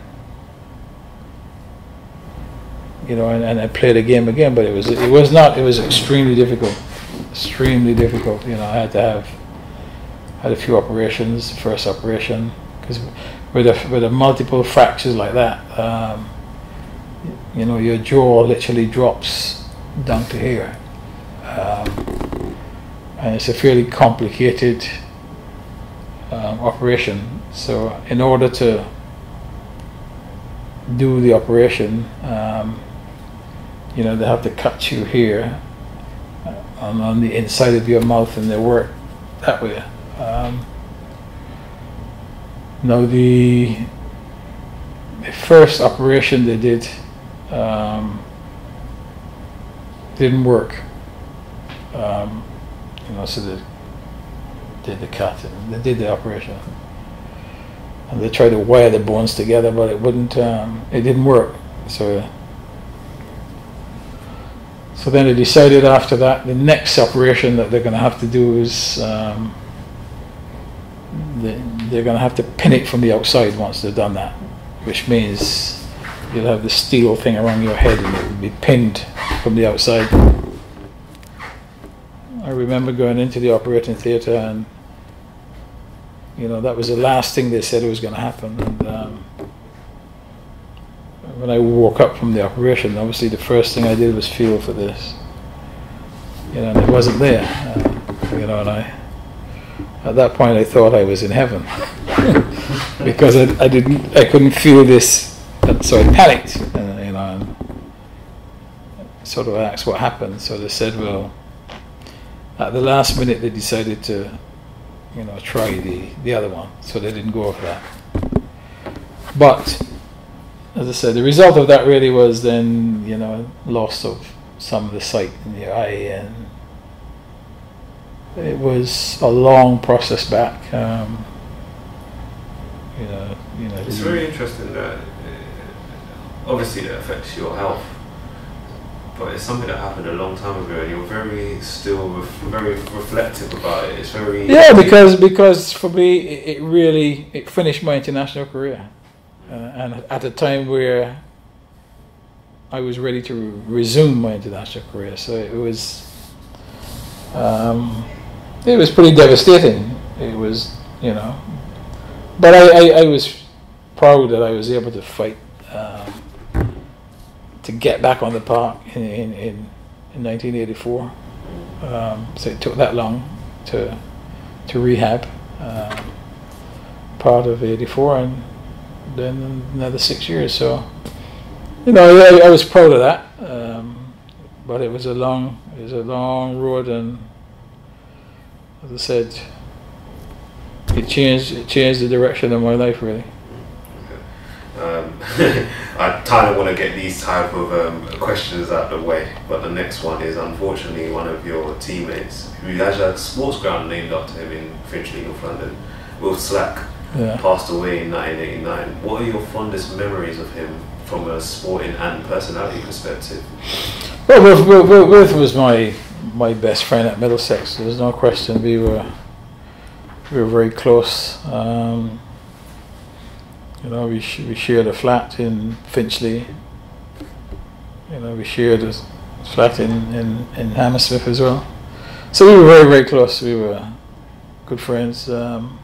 you know, and, and I played the game again. But it was it was not. It was extremely difficult, extremely difficult. You know, I had to have had a few operations. First operation because with a with a multiple fractures like that, um, you know, your jaw literally drops down to here, um, and it's a fairly complicated um, operation. So, in order to do the operation, um, you know, they have to cut you here uh, on, on the inside of your mouth, and they work that way. Um, now the the first operation they did um, didn't work. Um, you know, so they did the cut and they did the operation, and they tried to wire the bones together, but it wouldn't. Um, it didn't work. So. So then they decided after that the next operation that they're going to have to do is um, they're going to have to pin it from the outside once they've done that, which means you'll have the steel thing around your head and it will be pinned from the outside. I remember going into the operating theatre and you know, that was the last thing they said it was going to happen. And um, when I woke up from the operation, obviously the first thing I did was feel for this. You know, and it wasn't there. Uh, you know, and I, at that point, I thought I was in heaven because I, I didn't, I couldn't feel this. So I panicked, And, you know, and sort of asked what happened. So they said, well, at the last minute they decided to you know, try the, the other one. So they didn't go for that. But, as I said, the result of that really was then, you know, loss of some of the sight in the eye and it was a long process back. Um, you know, you know. It's very interesting that uh, obviously that affects your health but it's something that happened a long time ago, and you're very still ref- very reflective about it. It's very yeah, because because for me it, it really it finished my international career, uh, and at a time where I was ready to re- resume my international career, so it was um, it was pretty devastating. It was you know, but I, I, I was proud that I was able to fight. Um, to get back on the park in, in, in, in 1984. Um, so it took that long to, to rehab um, part of 84 and then another six years. So, you know, I, I was proud of that. Um, but it was a long, it was a long road and as I said, it changed, it changed the direction of my life really. Um, I kind of want to get these type of um, questions out of the way, but the next one is unfortunately one of your teammates who has a sports ground named after him in Finchley, North London, Wilf Slack, yeah. passed away in 1989. What are your fondest memories of him from a sporting and personality perspective? Well, Wilf, Wilf, was my my best friend at Middlesex. There's no question. We were we were very close. Um, you know, we, sh- we shared a flat in Finchley. You know, we shared a flat in, in, in Hammersmith as well. So we were very, very close. We were good friends. Um,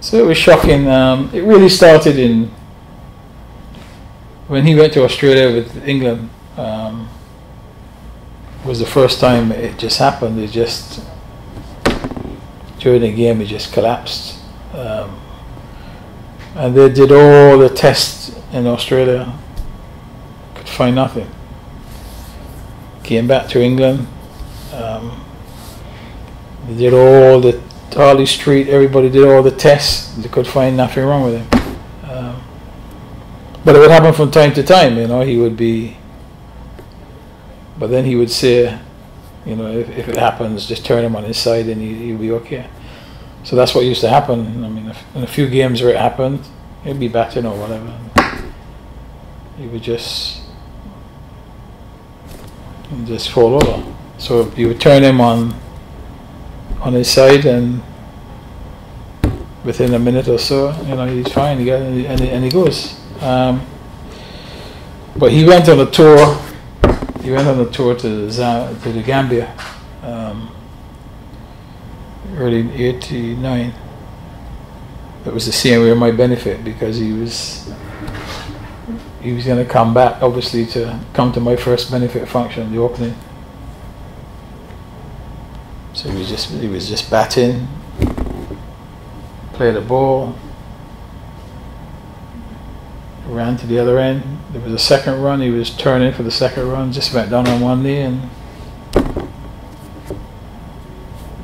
so it was shocking. Um, it really started in when he went to Australia with England. Um, was the first time it just happened. It just during the game, it just collapsed. Um, and they did all the tests in Australia, could find nothing. Came back to England. Um, they did all the Harley Street. Everybody did all the tests. They could find nothing wrong with him. Um, but it would happen from time to time. You know, he would be. But then he would say, you know, if, if it happens, just turn him on his side and he, he'll be okay. So that's what used to happen. I mean, in a few games where it happened, he'd be batting or whatever. He would just just fall over. So you would turn him on on his side, and within a minute or so, you know, he's fine. Got, and, he, and he goes. Um, but he went on a tour. He went on a tour to the, to the Gambia. Um, early 89. It was the same way my benefit because he was he was going to come back obviously to come to my first benefit function, the opening. So he was just he was just batting, played the ball, ran to the other end. There was a second run. He was turning for the second run, just went down on one knee and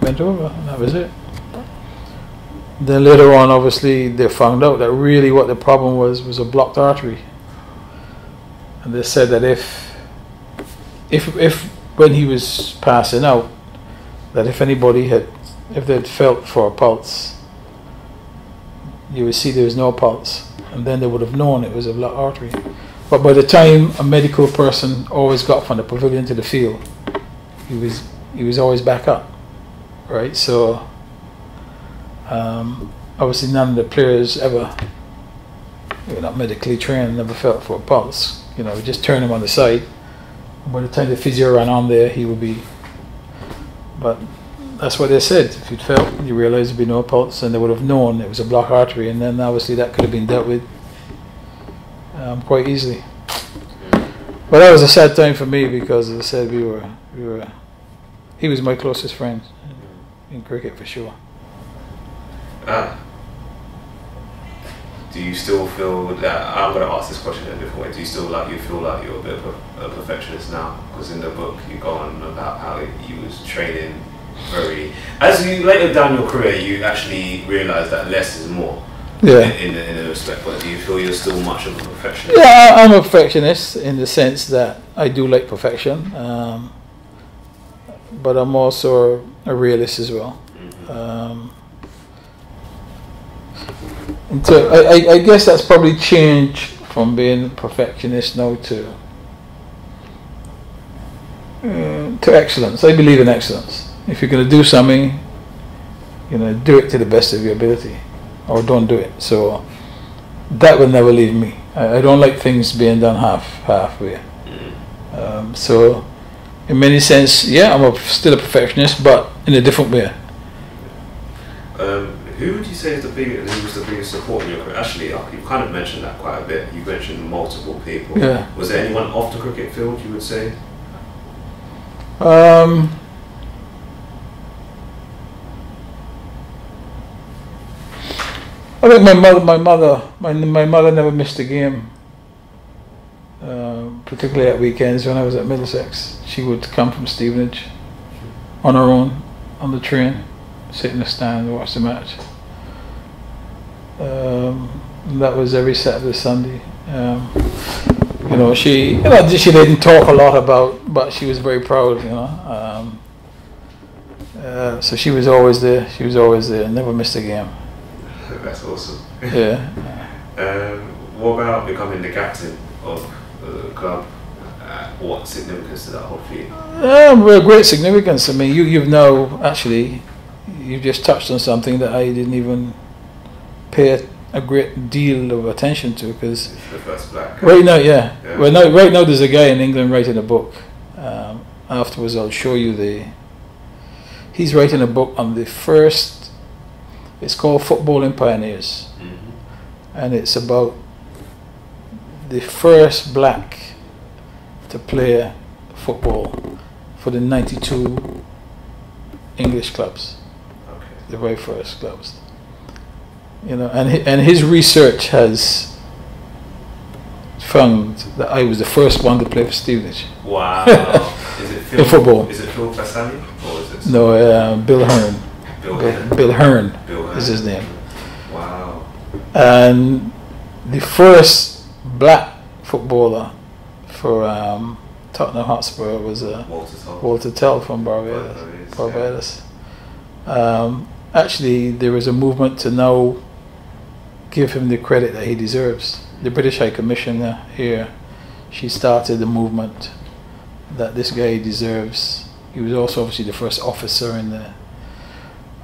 went over, and that was it. Then later on, obviously, they found out that really what the problem was was a blocked artery, and they said that if, if, if when he was passing out, that if anybody had, if they'd felt for a pulse, you would see there was no pulse, and then they would have known it was a blocked artery. But by the time a medical person always got from the pavilion to the field, he was he was always back up right? So um, obviously none of the players ever, they were not medically trained, never felt for a pulse. You know, just turn him on the side. By the time the physio ran on there, he would be. But that's what they said. If you'd felt, you realised there'd be no pulse, and they would have known it was a block artery, and then obviously that could have been dealt with um, quite easily. But that was a sad time for me because, as I said, we were we were. He was my closest friend in cricket for sure. Ah. Do you still feel that? I'm going to ask this question in a different way. Do you still like you feel like you're a bit of a, a perfectionist now? Because in the book you go on about how you was training very. As you later down your career, you actually realise that less is more. Yeah. In, in, in a respect, but do you feel you're still much of a perfectionist? Yeah, I- I'm a perfectionist in the sense that I do like perfection, um, but I'm also a realist as well. Mhm. Um, so I, I, I guess that's probably changed from being perfectionist now to uh, to excellence. I believe in excellence. If you're going to do something, you know, do it to the best of your ability, or don't do it. So that will never leave me. I, I don't like things being done half halfway. Um, so, in many sense, yeah, I'm a, still a perfectionist, but in a different way. Um, who would you say is the biggest? Who was the biggest support in your career? Actually, uh, you've kind of mentioned that quite a bit. You mentioned multiple people. Yeah. Was there anyone off the cricket field you would say? Um, I think my mother, my mother, my, my mother never missed a game. Um, particularly at weekends when I was at Middlesex, she would come from Stevenage on her own on the train, sit in the stand and watch the match. Um, that was every Saturday, Sunday. Um, you know, she, you know, she didn't talk a lot about, but she was very proud, you know. Um, uh, so she was always there. She was always there. Never missed a game. That's awesome. Yeah. Um, what about becoming the captain of the club? Uh, what significance did that hold for you? Um, well, great significance. I mean, you you've now actually you've just touched on something that I didn't even pay a great deal of attention to because the first black. right now, yeah. Yeah. Well, no, right now there's a guy in England writing a book. Um, afterwards, I'll show you the. He's writing a book on the first. It's called Footballing Pioneers, Mhm. and it's about the first black to play football for the 92 English clubs, Okay. the very first clubs. You know, and hi- and his research has found that I was the first one to play for Stevenage. Wow. is it Phil? In football. Is it Phil Fasani or is it No, uh, Bill Hearn. Bill? Bill, Hearn? Bill Hearn Bill Hearn. is his name. Wow. And the first black footballer for um, Tottenham Hotspur was uh, Walter Tull. Walter Tull from Barbados. Barbados, Barbados. Um, actually, there is a movement to now give him the credit that he deserves. The British High Commissioner here, she started the movement that this guy deserves. He was also obviously the first officer in the.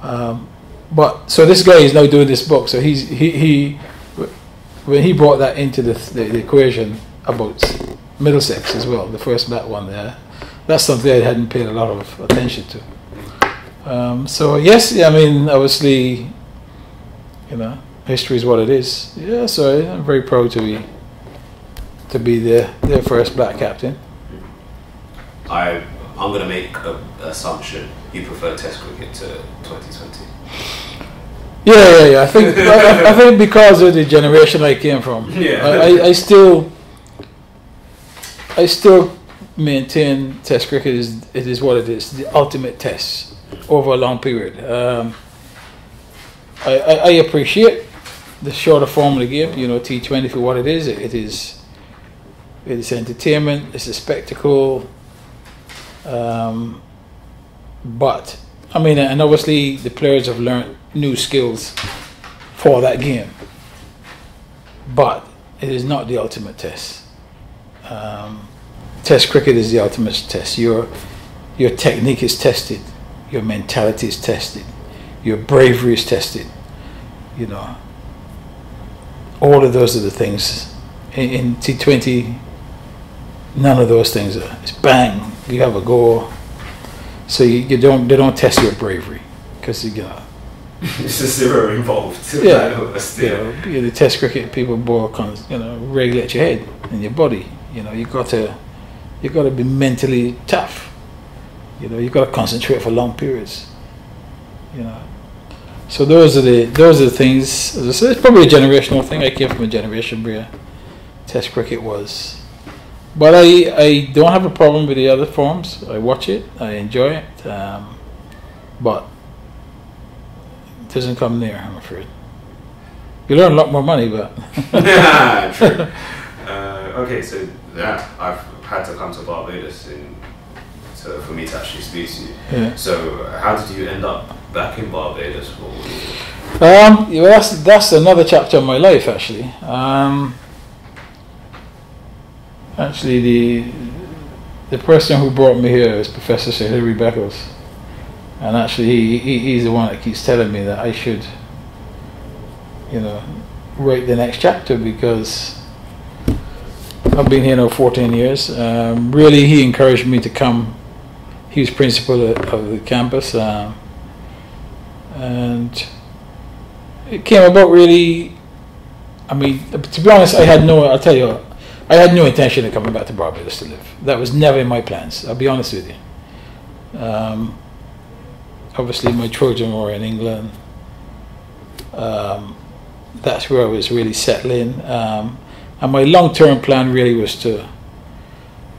Um, but so this guy is now doing this book. So he's he he when he brought that into the, the, the equation about Middlesex as well, the first black one there. That's something I hadn't paid a lot of attention to. Um, so yes, I mean, obviously, you know, history is what it is. Yeah, so I'm very proud to be to be their their first black captain. I I'm gonna make an assumption you prefer Test cricket to 2020. Yeah, yeah, yeah. I think I, I think because of the generation I came from, Yeah. I, I, still I still maintain Test cricket is it is what it is, the ultimate test over a long period. Um, I, I, I appreciate the shorter form of the game, you know, T Twenty for what it is. It, it is it is entertainment. It's a spectacle. Um, but I mean, and obviously the players have learned new skills for that game. But it is not the ultimate test. Um, test cricket is the ultimate test. Your your technique is tested, your mentality is tested, your bravery is tested. You know, all of those are the things. In, in T20, none of those things are. It's bang, you have a goal. So you, you don't they don't test your bravery because you know It's a zero involved. Yeah. Like, you know the test cricket people ball cons, you know regulate your head and your body. You know you got to you got to be mentally tough. You know you got to concentrate for long periods. You know. So those are the those are the things. As I said, it's probably a generational thing. I came from a generation where Test cricket was. But I, I don't have a problem with the other forms. I watch it. I enjoy it. Um, but it doesn't come near. I'm afraid. You learn a lot more money, but yeah, true. Uh, okay, so yeah, I've had to come to Barbados in, to, for me to actually speak to you. yeah. So, how did you end up back in Barbados? What? Um, well, that's that's another chapter of my life actually. Um, actually, the the person who brought me here is Professor Sir Hilary Beckles, and actually he, he he's the one that keeps telling me that I should, you know, write the next chapter because I've been here now 14 years. Um, really, he encouraged me to come. He was principal of the campus, um, and it came about really. I mean, to be honest, I had no. I'll tell you, I had no intention of coming back to Barbados to live. That was never in my plans. I'll be honest with you. Um, obviously, my children were in England. Um, that's where I was really settling. Um, and my long-term plan really was to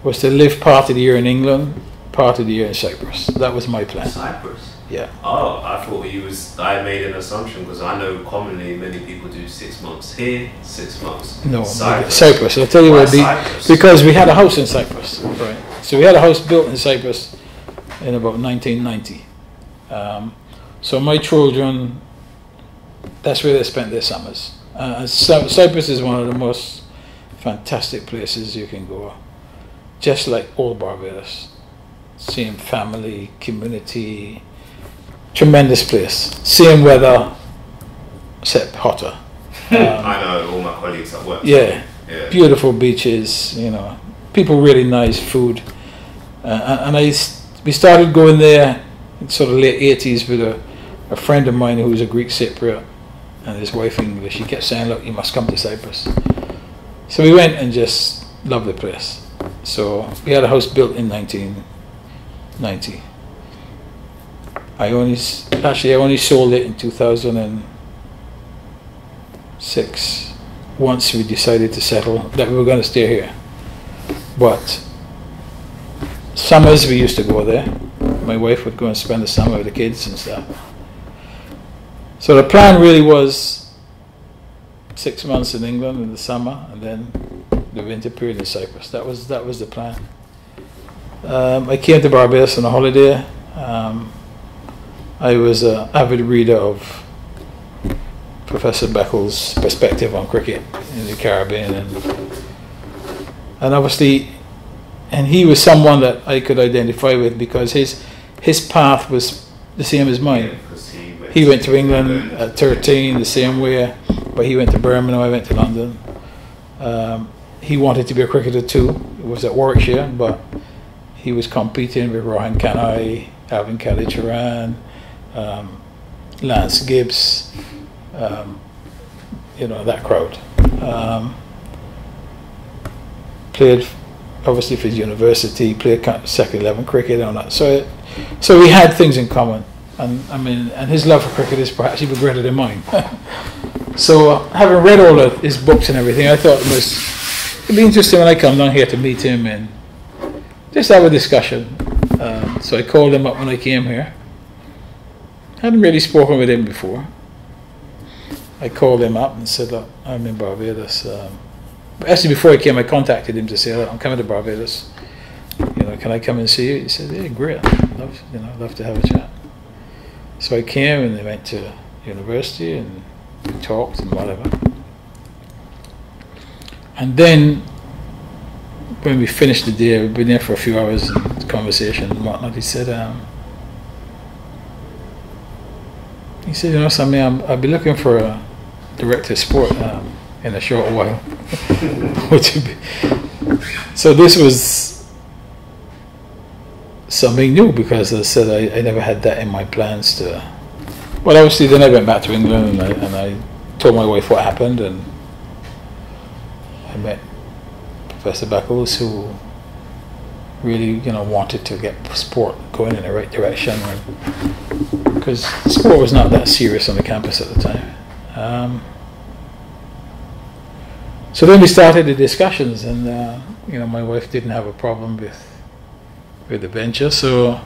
was to live part of the year in England, part of the year in Cyprus. That was my plan. Cyprus. Yeah. Oh, I thought he was. I made an assumption because I know commonly many people do six months here, six months. No, Cyprus. Cyprus. I'll tell you Why what. The, Cyprus? Because we had a house in Cyprus, right? So we had a house built in Cyprus in about 1990. Um, so my children, that's where they spent their summers. Uh, and Cyprus is one of the most fantastic places you can go, just like all Barbados. Same family, community, tremendous place. Same weather, except hotter. Um, I know all my colleagues at work. yeah, Yeah. beautiful beaches, you know, people really nice, food, uh, and I, we started going there in sort of late eighties with a, a friend of mine who was a Greek Cypriot and his wife English. He kept saying, "Look, you must come to Cyprus." So we went and just loved the place. So we had a house built in nineteen ninety. I only actually I only sold it in two thousand and six once we decided to settle that we were going to stay here. But summers we used to go there. My wife would go and spend the summer with the kids and stuff. So the plan really was six months in England in the summer and then the winter period in Cyprus. That was that was the plan. Um, I came to Barbados on a holiday. Um, I was an avid reader of Professor Beckles' perspective on cricket in the Caribbean, and and obviously, and he was someone that I could identify with because his his path was the same as mine. He went, He went to England at 13, the same way, but he went to Birmingham, I went to London. Um, he wanted to be a cricketer too. It was at Warwickshire, but he was competing with Rohan Kanhai, Alvin Kallicharran, um, Lance Gibbs, um, you know, that crowd. Um, played obviously for his university, played second 11 cricket and all that. So, it, so we had things in common. And I mean, and his love for cricket is perhaps even greater than mine. so, uh, having read all of his books and everything, I thought it was it'd be interesting when I come down here to meet him and just have a discussion. Um, so I called him up when I came here. I hadn't really spoken with him before. I called him up and said, "Look, I'm in Barbados." Um, actually, before I came, I contacted him to say, "Look, I'm coming to Barbados. You know, can I come and see you?" He said, "Yeah, great. Love, you know, love to have a chat." So I came and they went to university and we talked and whatever. And then when we finished the day, we'd been there for a few hours in conversation and whatnot. He said, um, he said, you know, something, I'm, I'll be looking for a director sport um, in a short while. So this was something new because as I said I, I never had that in my plans to. Well, obviously then I went back to England and I, and I told my wife what happened and I met Professor Beckles who really you know wanted to get sport going in the right direction because sport was not that serious on the campus at the time. Um, so then we started the discussions, and uh, you know my wife didn't have a problem with with the venture, so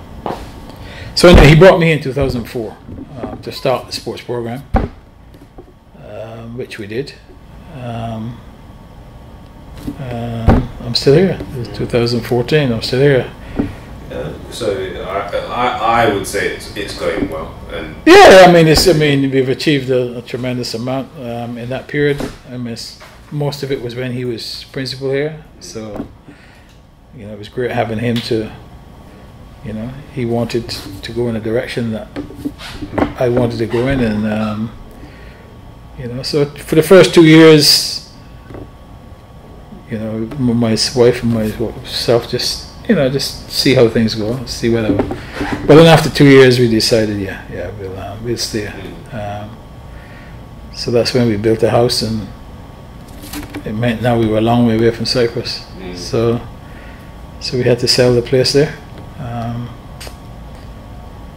so anyway, he brought me in 2004 uh, to start the sports program, um, which we did. Um, um, I'm still here. It's 2014. I'm still here. Uh, so I, I, I would say it's, it's going well, and Yeah, I mean, it's. I mean, we've achieved a, a tremendous amount um, in that period. I mean, most of it was when he was principal here, so you know, it was great having him to. You know, he wanted to go in a direction that I wanted to go in, and um, you know, so for the first two years, you know, my wife and myself just, you know, just see how things go, see whether. But then after two years, we decided, yeah, yeah, we'll uh, we'll stay. Um, so that's when we built a house, and it meant now we were a long way away from Cyprus. Mm. So, so we had to sell the place there. Um,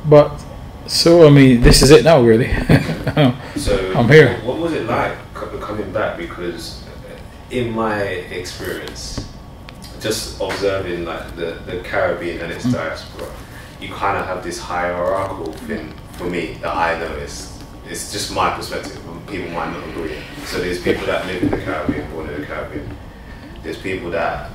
but so I mean, this is it now, really. So I'm here. What was it like coming back? Because in my experience, just observing like the, the Caribbean and its Mm. diaspora, you kind of have this hierarchical thing for me that I noticed. It's just my perspective. People might not agree. So there's people that live in the Caribbean, born in the Caribbean. There's people that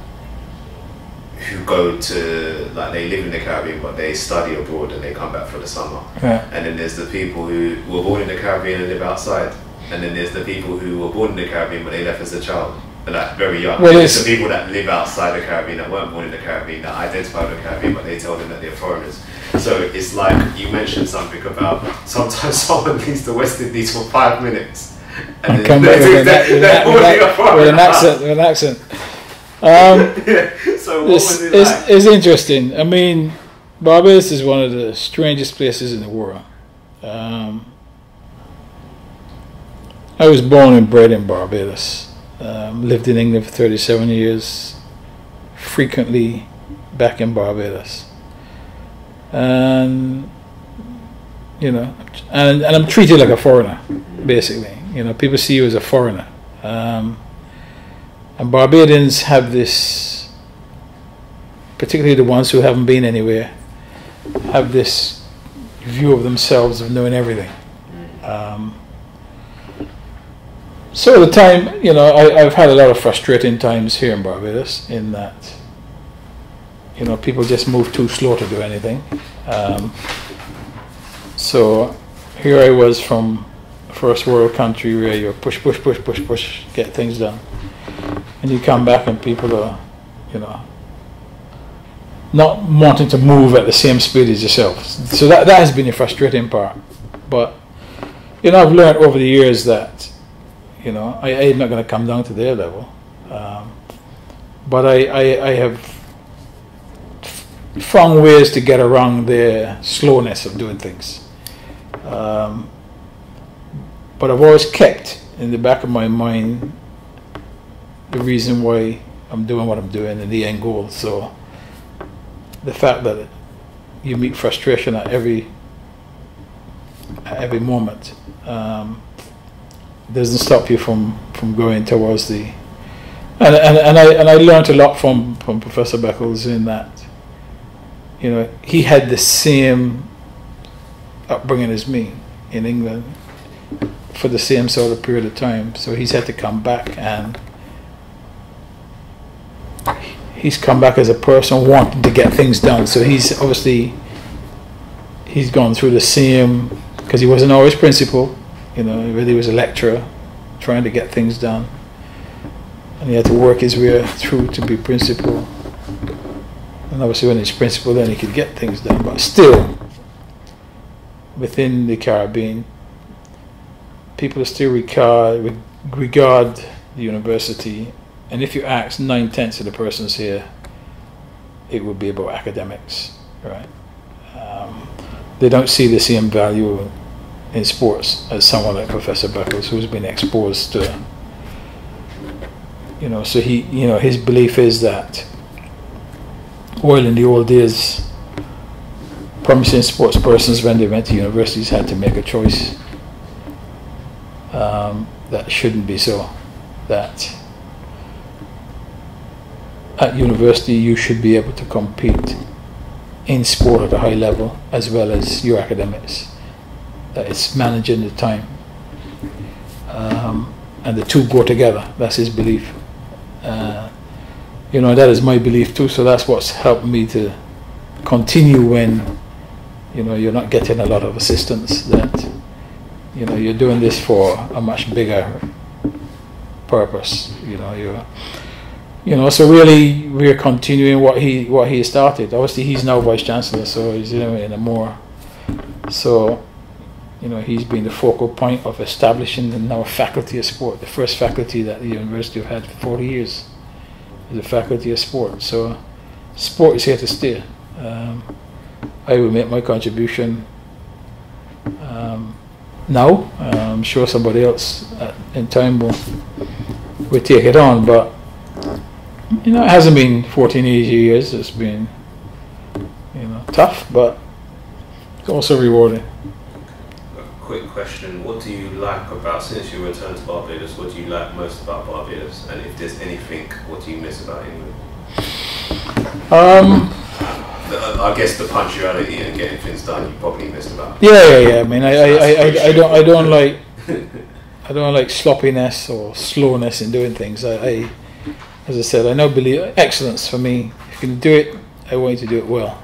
who go to like they live in the Caribbean but they study abroad and they come back for the summer. yeah. And then there's the people who were born in the Caribbean and live outside. And then there's the people who were born in the Caribbean but they left as a child, like very young. Well, And there's it's- the people that live outside the Caribbean that weren't born in the Caribbean that identify with the Caribbean but they tell them that they're foreigners. So it's like you mentioned something about sometimes someone leaves the West Indies for five minutes. And then come back they- with an, with, an, with, already a an, foreigner. with an accent. With an accent. Um, yeah. So what it's, it it's, like? it's interesting. I mean, Barbados is one of the strangest places in the world. Um, I was born and bred in Barbados. Um, lived in England for 37 years. Frequently back in Barbados. And, you know, and, and I'm treated like a foreigner, basically. You know, people see you as a foreigner. Um, and Barbadians have this particularly the ones who haven't been anywhere, have this view of themselves of knowing everything. Um, so the time, you know, I, I've had a lot of frustrating times here in Barbados in that, you know, people just move too slow to do anything. Um, so here I was from first world country where you push, push, push, push, push, get things done. And you come back and people are, you know, not wanting to move at the same speed as yourself. So that, that has been a frustrating part. But, you know, I've learned over the years that, you know, I, I'm not going to come down to their level. Um, but I, I, I have found ways to get around their slowness of doing things. Um, but I've always kept in the back of my mind the reason why I'm doing what I'm doing and the end goal. So, the fact that you meet frustration at every at every moment um, doesn't stop you from from going towards the and, and, and I and I learned a lot from from Professor Beckles in that you know he had the same upbringing as me in England for the same sort of period of time so he's had to come back and he's come back as a person wanting to get things done. So he's obviously he's gone through the same because he wasn't always principal. You know, he really was a lecturer trying to get things done, and he had to work his way through to be principal. And obviously, when he's principal, then he could get things done. But still, within the Caribbean, people still regard regard the university and if you ask nine tenths of the persons here, it would be about academics. right? Um, they don't see the same value in sports as someone like Professor Beckles, who's been exposed to, you know, so he, you know, his belief is that, while in the old days, promising sports persons when they went to universities had to make a choice, um, that shouldn't be so. That at university you should be able to compete in sport at a high level as well as your academics that it's managing the time. Um, and the two go together. That's his belief. Uh, you know, that is my belief too. So that's what's helped me to continue when, you know, you're not getting a lot of assistance. That, you know, you're doing this for a much bigger purpose. You know, you're, you know, so really we're continuing what he what he started. Obviously, he's now vice chancellor, so he's you in a more so you know, he's been the focal point of establishing the now faculty of sport, the first faculty that the university have had for 40 years, the faculty of sport. So, sport is here to stay. Um, I will make my contribution um, now. I'm sure somebody else at, in time will will take it on, but you know, it hasn't been 14 easy years. It's been you know tough, but it's also rewarding quick question. What do you like about, since you returned to Barbados, what do you like most about Barbados? And if there's anything, what do you miss about England? Um, I guess the punctuality and getting things done you probably missed about. Yeah, yeah, yeah. I mean, I, I, I, I, I don't, I don't like, I don't like sloppiness or slowness in doing things. I, I, as I said, I know believe excellence for me. If you can do it, I want you to do it well.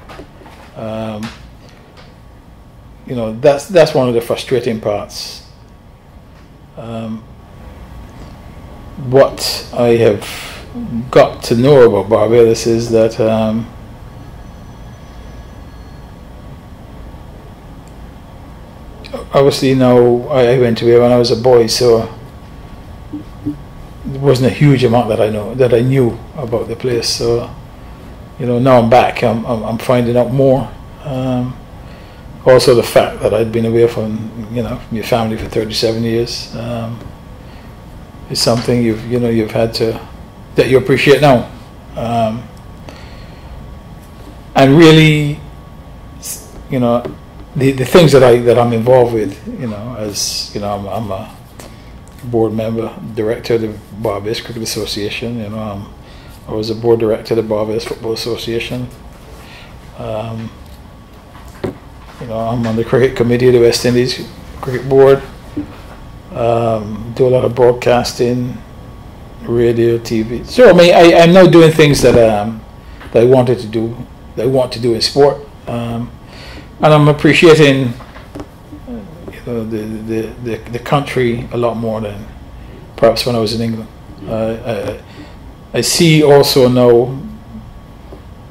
Um, you know that's that's one of the frustrating parts. Um, what I have got to know about Barbados is that um, obviously, know, I, I went to when I was a boy, so there wasn't a huge amount that I know that I knew about the place. So, you know, now I'm back. I'm I'm, I'm finding out more. Um, also the fact that I'd been away from you know your family for 37 years um, is something you've you know you've had to that you appreciate now, um, and really, you know, the the things that I that I'm involved with, you know, as you know, I'm, I'm a board member, director of the Barbados Cricket Association. You know, I'm, I was a board director of the Barbados Football Association. Um, I'm on the cricket committee of the West Indies Cricket Board. Um, do a lot of broadcasting, radio, TV. So I mean, I, I'm now doing things that um, that I wanted to do, that I want to do in sport, um, and I'm appreciating you know the, the, the, the country a lot more than perhaps when I was in England. Uh, I, I see also now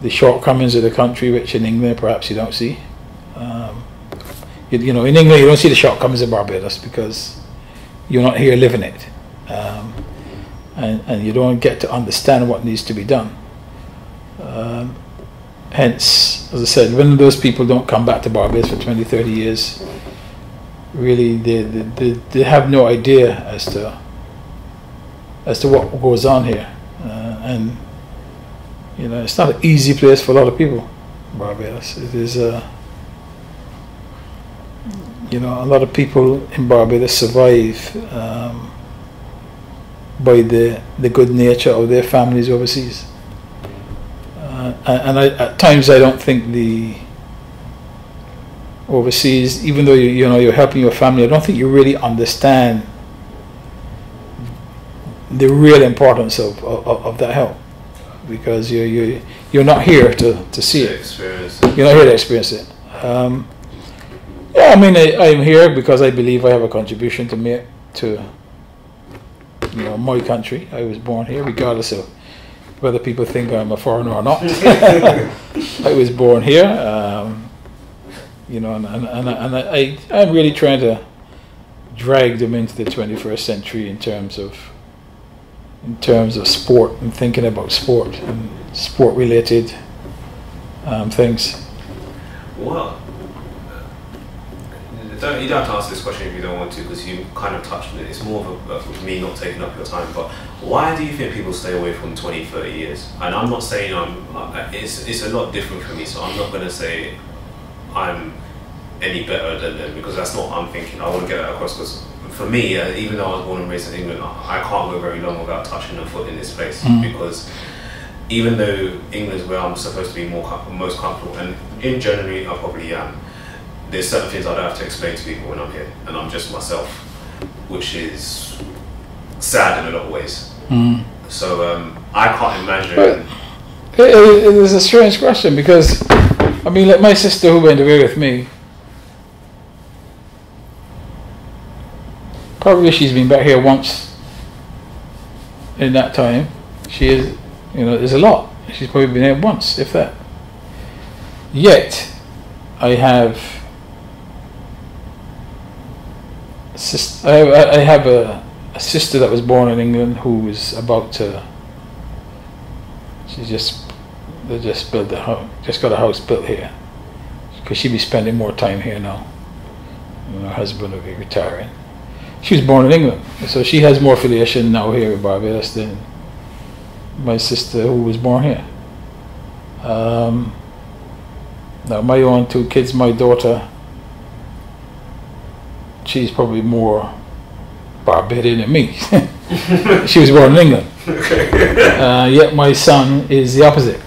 the shortcomings of the country, which in England perhaps you don't see. Um, you, you, know, in England, you don't see the shortcomings in Barbados because you're not here living it. Um, and, and you don't get to understand what needs to be done. Um, hence, as I said, when those people don't come back to Barbados for 20, 30 years, really they, they, they, they have no idea as to as to what goes on here. Uh, and, you know, it's not an easy place for a lot of people, Barbados. It is a uh, you know, a lot of people in Barbados survive um, by the, the good nature of their families overseas. Uh, and I, at times I don't think the overseas, even though you, you know you're helping your family, I don't think you really understand the real importance of, of, of that help because you you you're not here to, to see it. You're not here to experience it. Um, yeah, I mean, I, am here because I believe I have a contribution to make to you know my country. I was born here, regardless of whether people think I'm a foreigner or not. I was born here, um, you know, and, and, and, and I, I'm really trying to drag them into the 21st century in terms of in terms of sport and thinking about sport and sport related um, things. Well, don't, you don't have to answer this question if you don't want to, because you kind of touched on it. It's more of, a, of me not taking up your time. But why do you think people stay away from 20, 30 years? And I'm not saying I'm. It's it's a lot different for me, so I'm not going to say I'm any better than them because that's not what I'm thinking. I want to get that across because for me, uh, even though I was born and raised in England, I can't go very long without touching a foot in this place Mm. because even though England's where I'm supposed to be more most comfortable, and in January I probably am. There's certain things I don't have to explain to people when I'm here, and I'm just myself, which is sad in a lot of ways. Mm. So um, I can't imagine. But- It, it, it is a strange question because, I mean, like my sister who went away with me, probably she's been back here once in that time. She is, you know, there's a lot. She's probably been here once, if that. Yet, I have, sis- I have, I have a, a sister that was born in England who is about to. She's just they just built a house, just got a house built here, because she'd be spending more time here now. And her husband will be retiring. She was born in England, so she has more affiliation now here in Barbados than my sister who was born here. Um, now my own two kids, my daughter, she's probably more Barbadian than me. she was born in England. Uh, yet my son is the opposite.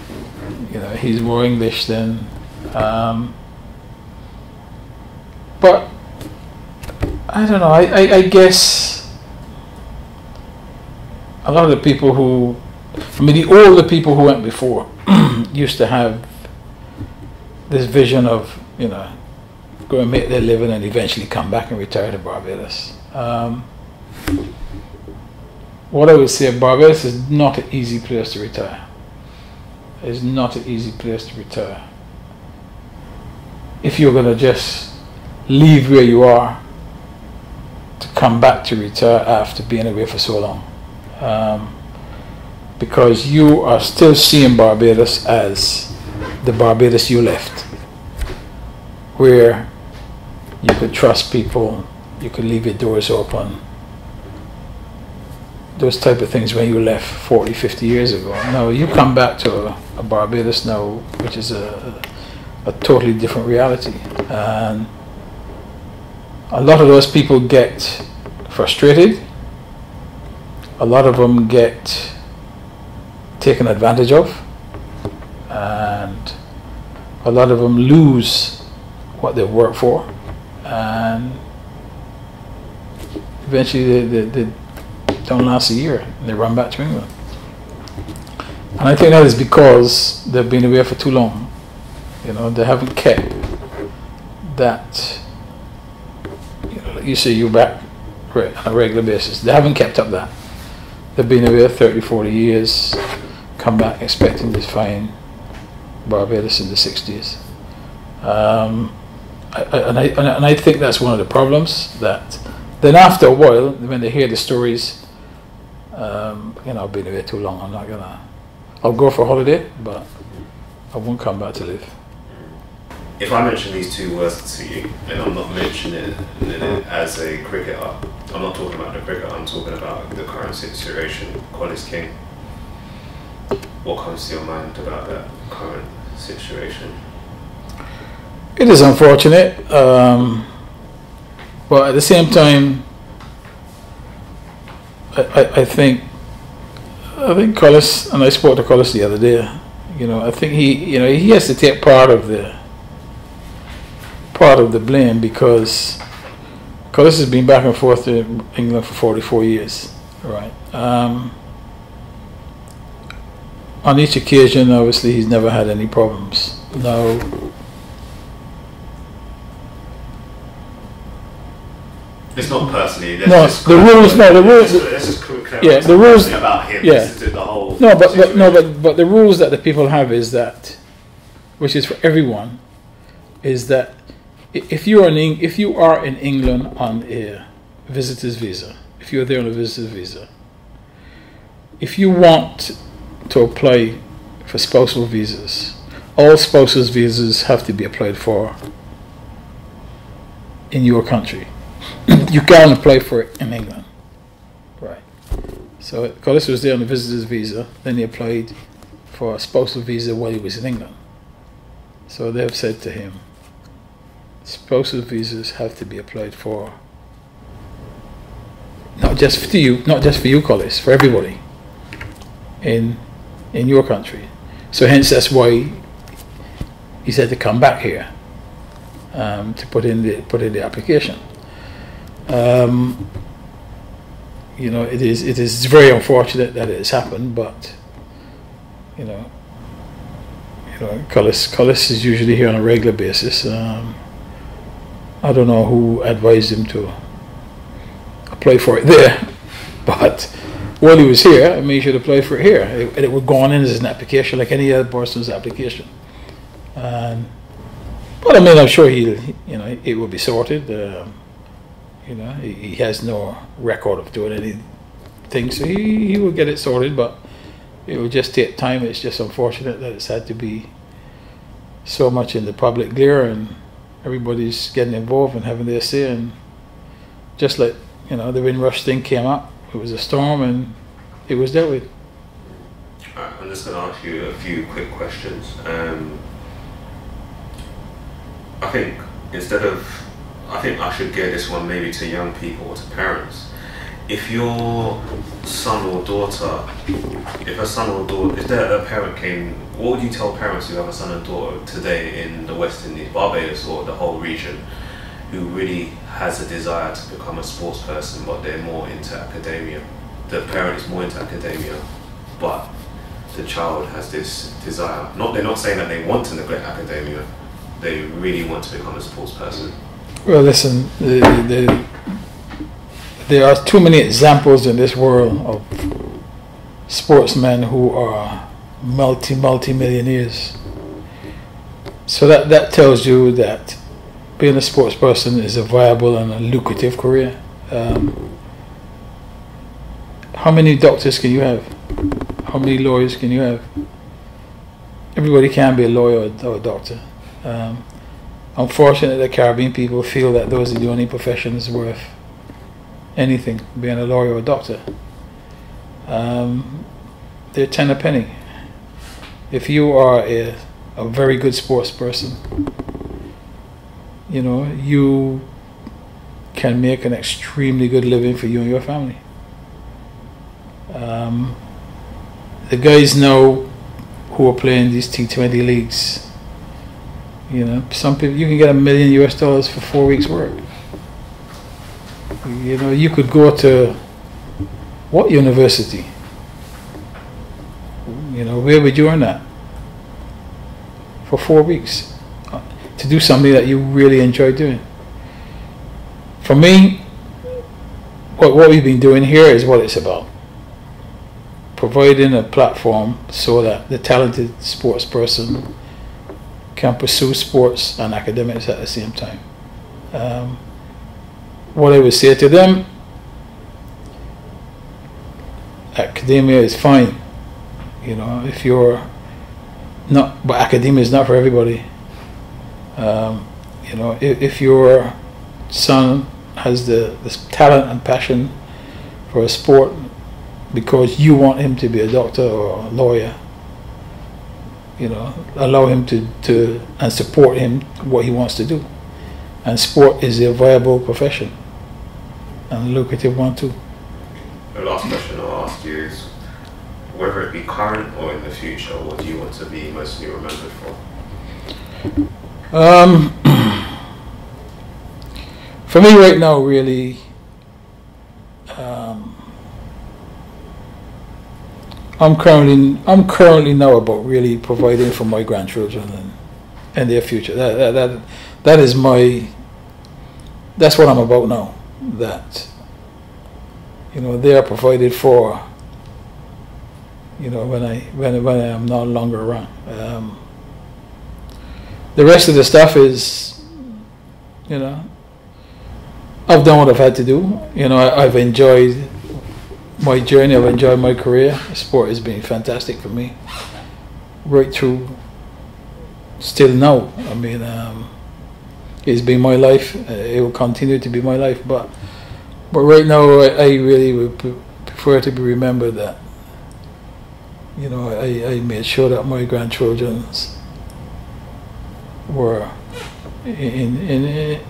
You know, he's more English than. Um, but I don't know. I, I, I guess a lot of the people who, I mean, all the people who went before used to have this vision of you know go and make their living and eventually come back and retire to Barbados. Um, what I would say, Barbados is not an easy place to retire. It's not an easy place to retire. If you're going to just leave where you are to come back to retire after being away for so long. Um, because you are still seeing Barbados as the Barbados you left, where you could trust people, you could leave your doors open, those type of things when you left 40, 50 years ago. Now you come back to a, a Barbados now, which is a, a totally different reality. And a lot of those people get frustrated. A lot of them get taken advantage of. And a lot of them lose what they work for. And eventually they, they, they don't last a year. They run back to England. And I think that is because they've been away for too long. You know, they haven't kept that. You know, you say, you back on a regular basis. They haven't kept up that. They've been away 30, 40 years, come back expecting to find Barbados in the 60s. Um, and, I, and I- think that's one of the problems that then after a while, when they hear the stories, um, you know, I've been away too long. I'm not gonna. I'll go for a holiday, but I won't come back to live. If I mention these two words to you, and I'm not mentioning it, as a cricketer, I'm not talking about the cricket, I'm talking about the current situation, Collis King. What comes to your mind about that current situation? It is unfortunate, um, but at the same time, I, I, I think I think Collis and I spoke to Collis the other day. You know, I think he you know he has to take part of the part of the blame because Collis has been back and forth to England for 44 years, right? Um, on each occasion, obviously, he's never had any problems. Now, It's not personally. No, the rules- no, the rules- Let's, just clarify Yeah, the rules- about him. yeah. This is the whole. No, but, but no, but but the rules that the people have is that, which is for everyone, is that if you are in if you are in England on a visitor's visa, if you're there on a visitor's visa, if you want to apply for spousal visas, all spouses visas have to be applied for in your country. You can't apply for it in England. Right. So Collis was there on a visitor's visa, then he applied for a spousal visa while he was in England. So they've said to him, spousal visas have to be applied for not just for you, not just for you, Collis, for everybody in in your country. So hence that's why he said to come back here um, to put in the put in the application. Um, you know, it is it is very unfortunate that it has happened, but you know, you know, Collis Collis is usually here on a regular basis. Um, I don't know who advised him to apply for it there, but while he was here, I mean, he should apply for it here. It, it would go on in as an application like any other person's application. Um, but I mean, I'm sure he'll, you know, it will be sorted. Um, you know, he, he, has no record of doing anything, so he, he will get it sorted. But it will just take time. It's just unfortunate that it's had to be so much in the public glare and everybody's getting involved and having their say. And just like you know, the Windrush thing came up, it was a storm, and it was dealt with. I'm just going to ask you a few quick questions. Um, I think instead of, I think I should gear this one maybe to young people or to parents. If your son or daughter, if a son or daughter, if a parent came, what would you tell parents who have a son and daughter today in the West Indies, Barbados, or the whole region, who really has a desire to become a sports person, but they're more into academia? The parent is more into academia, but the child has this desire. Not they're not saying that they want to neglect academia, they really want to become a sports person? Well, listen, the, the, there are too many examples in this world of sportsmen who are multi multi millionaires. So that that tells you that being a sports person is a viable and a lucrative career. Um, how many doctors can you have? How many lawyers can you have? Everybody can be a lawyer or a doctor. Um, unfortunately, the Caribbean people feel that those are the only professions worth anything, being a lawyer or a doctor. Um, they're ten a penny. If you are a, a very good sports person, you know, you can make an extremely good living for you and your family. Um, the guys know who are playing these T20 leagues you know, some people you can get a million US dollars for four weeks' work. You know, you could go to what university? You know, where would you earn that? For four weeks uh, to do something that you really enjoy doing. For me, what, what we've been doing here is what it's about providing a platform so that the talented sports person can pursue sports and academics at the same time. Um, what I would say to them, academia is fine. You know, if you're not, but academia is not for everybody. Um, you know, if, if your son has the, the talent and passion for a sport because you want him to be a doctor or a lawyer, you know, allow him to, to and support him what he wants to do. And sport is a viable profession and lucrative one too. The last question I'll ask you is whether it be current or in the future, what do you want to be mostly remembered for? Um, for me right now, really, um, I'm currently I'm currently now about really providing for my grandchildren and, and their future. That, that that that is my that's what I'm about now. That you know they are provided for. You know when I when when I am no longer around. Um, the rest of the stuff is, you know, I've done what I've had to do. You know, I, I've enjoyed my journey. I've enjoyed my career. Sport has been fantastic for me. Right through still now. I mean, um, it's been my life. Uh, it will continue to be my life. But but right now, I, I really would prefer to be remembered that you know I, I made sure that my grandchildren's were in, in, in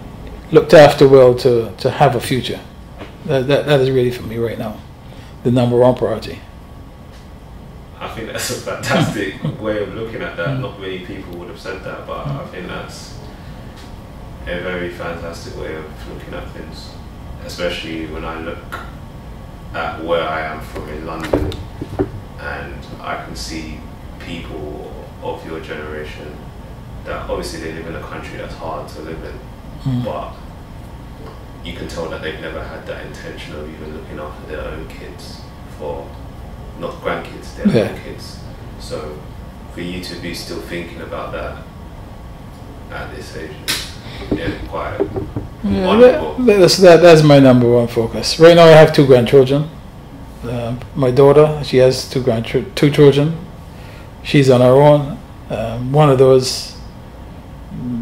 looked after well to, to have a future. That, that, that is really for me right now the number one priority. I think that's a fantastic way of looking at that. Not many people would have said that, but I think that's a very fantastic way of looking at things. Especially when I look at where I am from in London and I can see people of your generation that obviously they live in a country that's hard to live in, Mm. but you can tell that they've never had that intention of even looking after their own kids for not grandkids, their Yeah. own kids. So for you to be still thinking about that at this age yeah, quite Yeah, wonderful. that's, that, that's my number one focus. Right now, I have two grandchildren. Um my daughter, she has two grandchildren, two children. She's on her own. Um, one of those,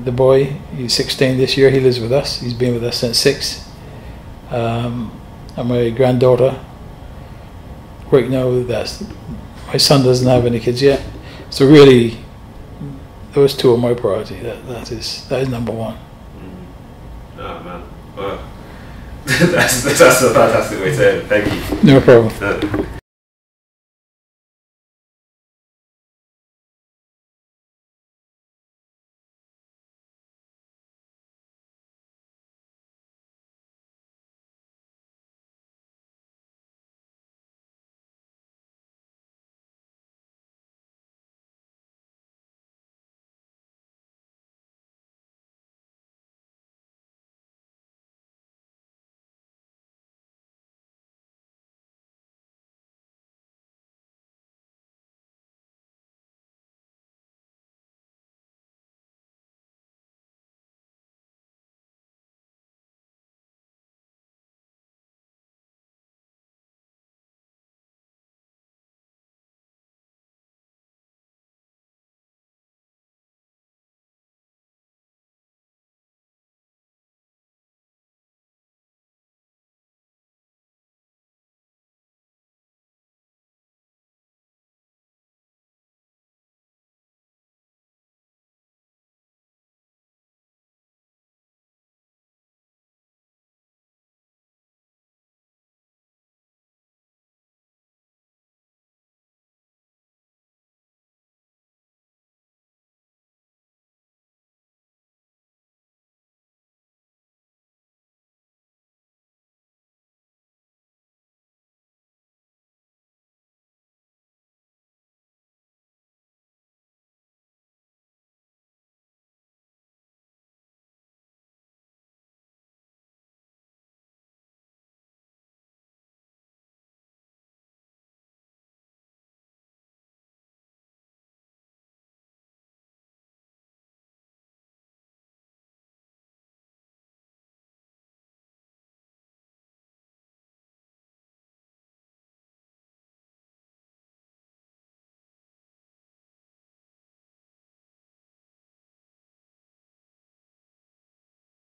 the boy, he's 16 this year. He lives with us. He's been with us since six. Um, and my granddaughter, right now, that's my son doesn't have any kids yet. So really, those two are my priority. That that is that is number one. Mm. Oh man. Well, that's, that's a fantastic way to end. Thank you. No problem. Uh,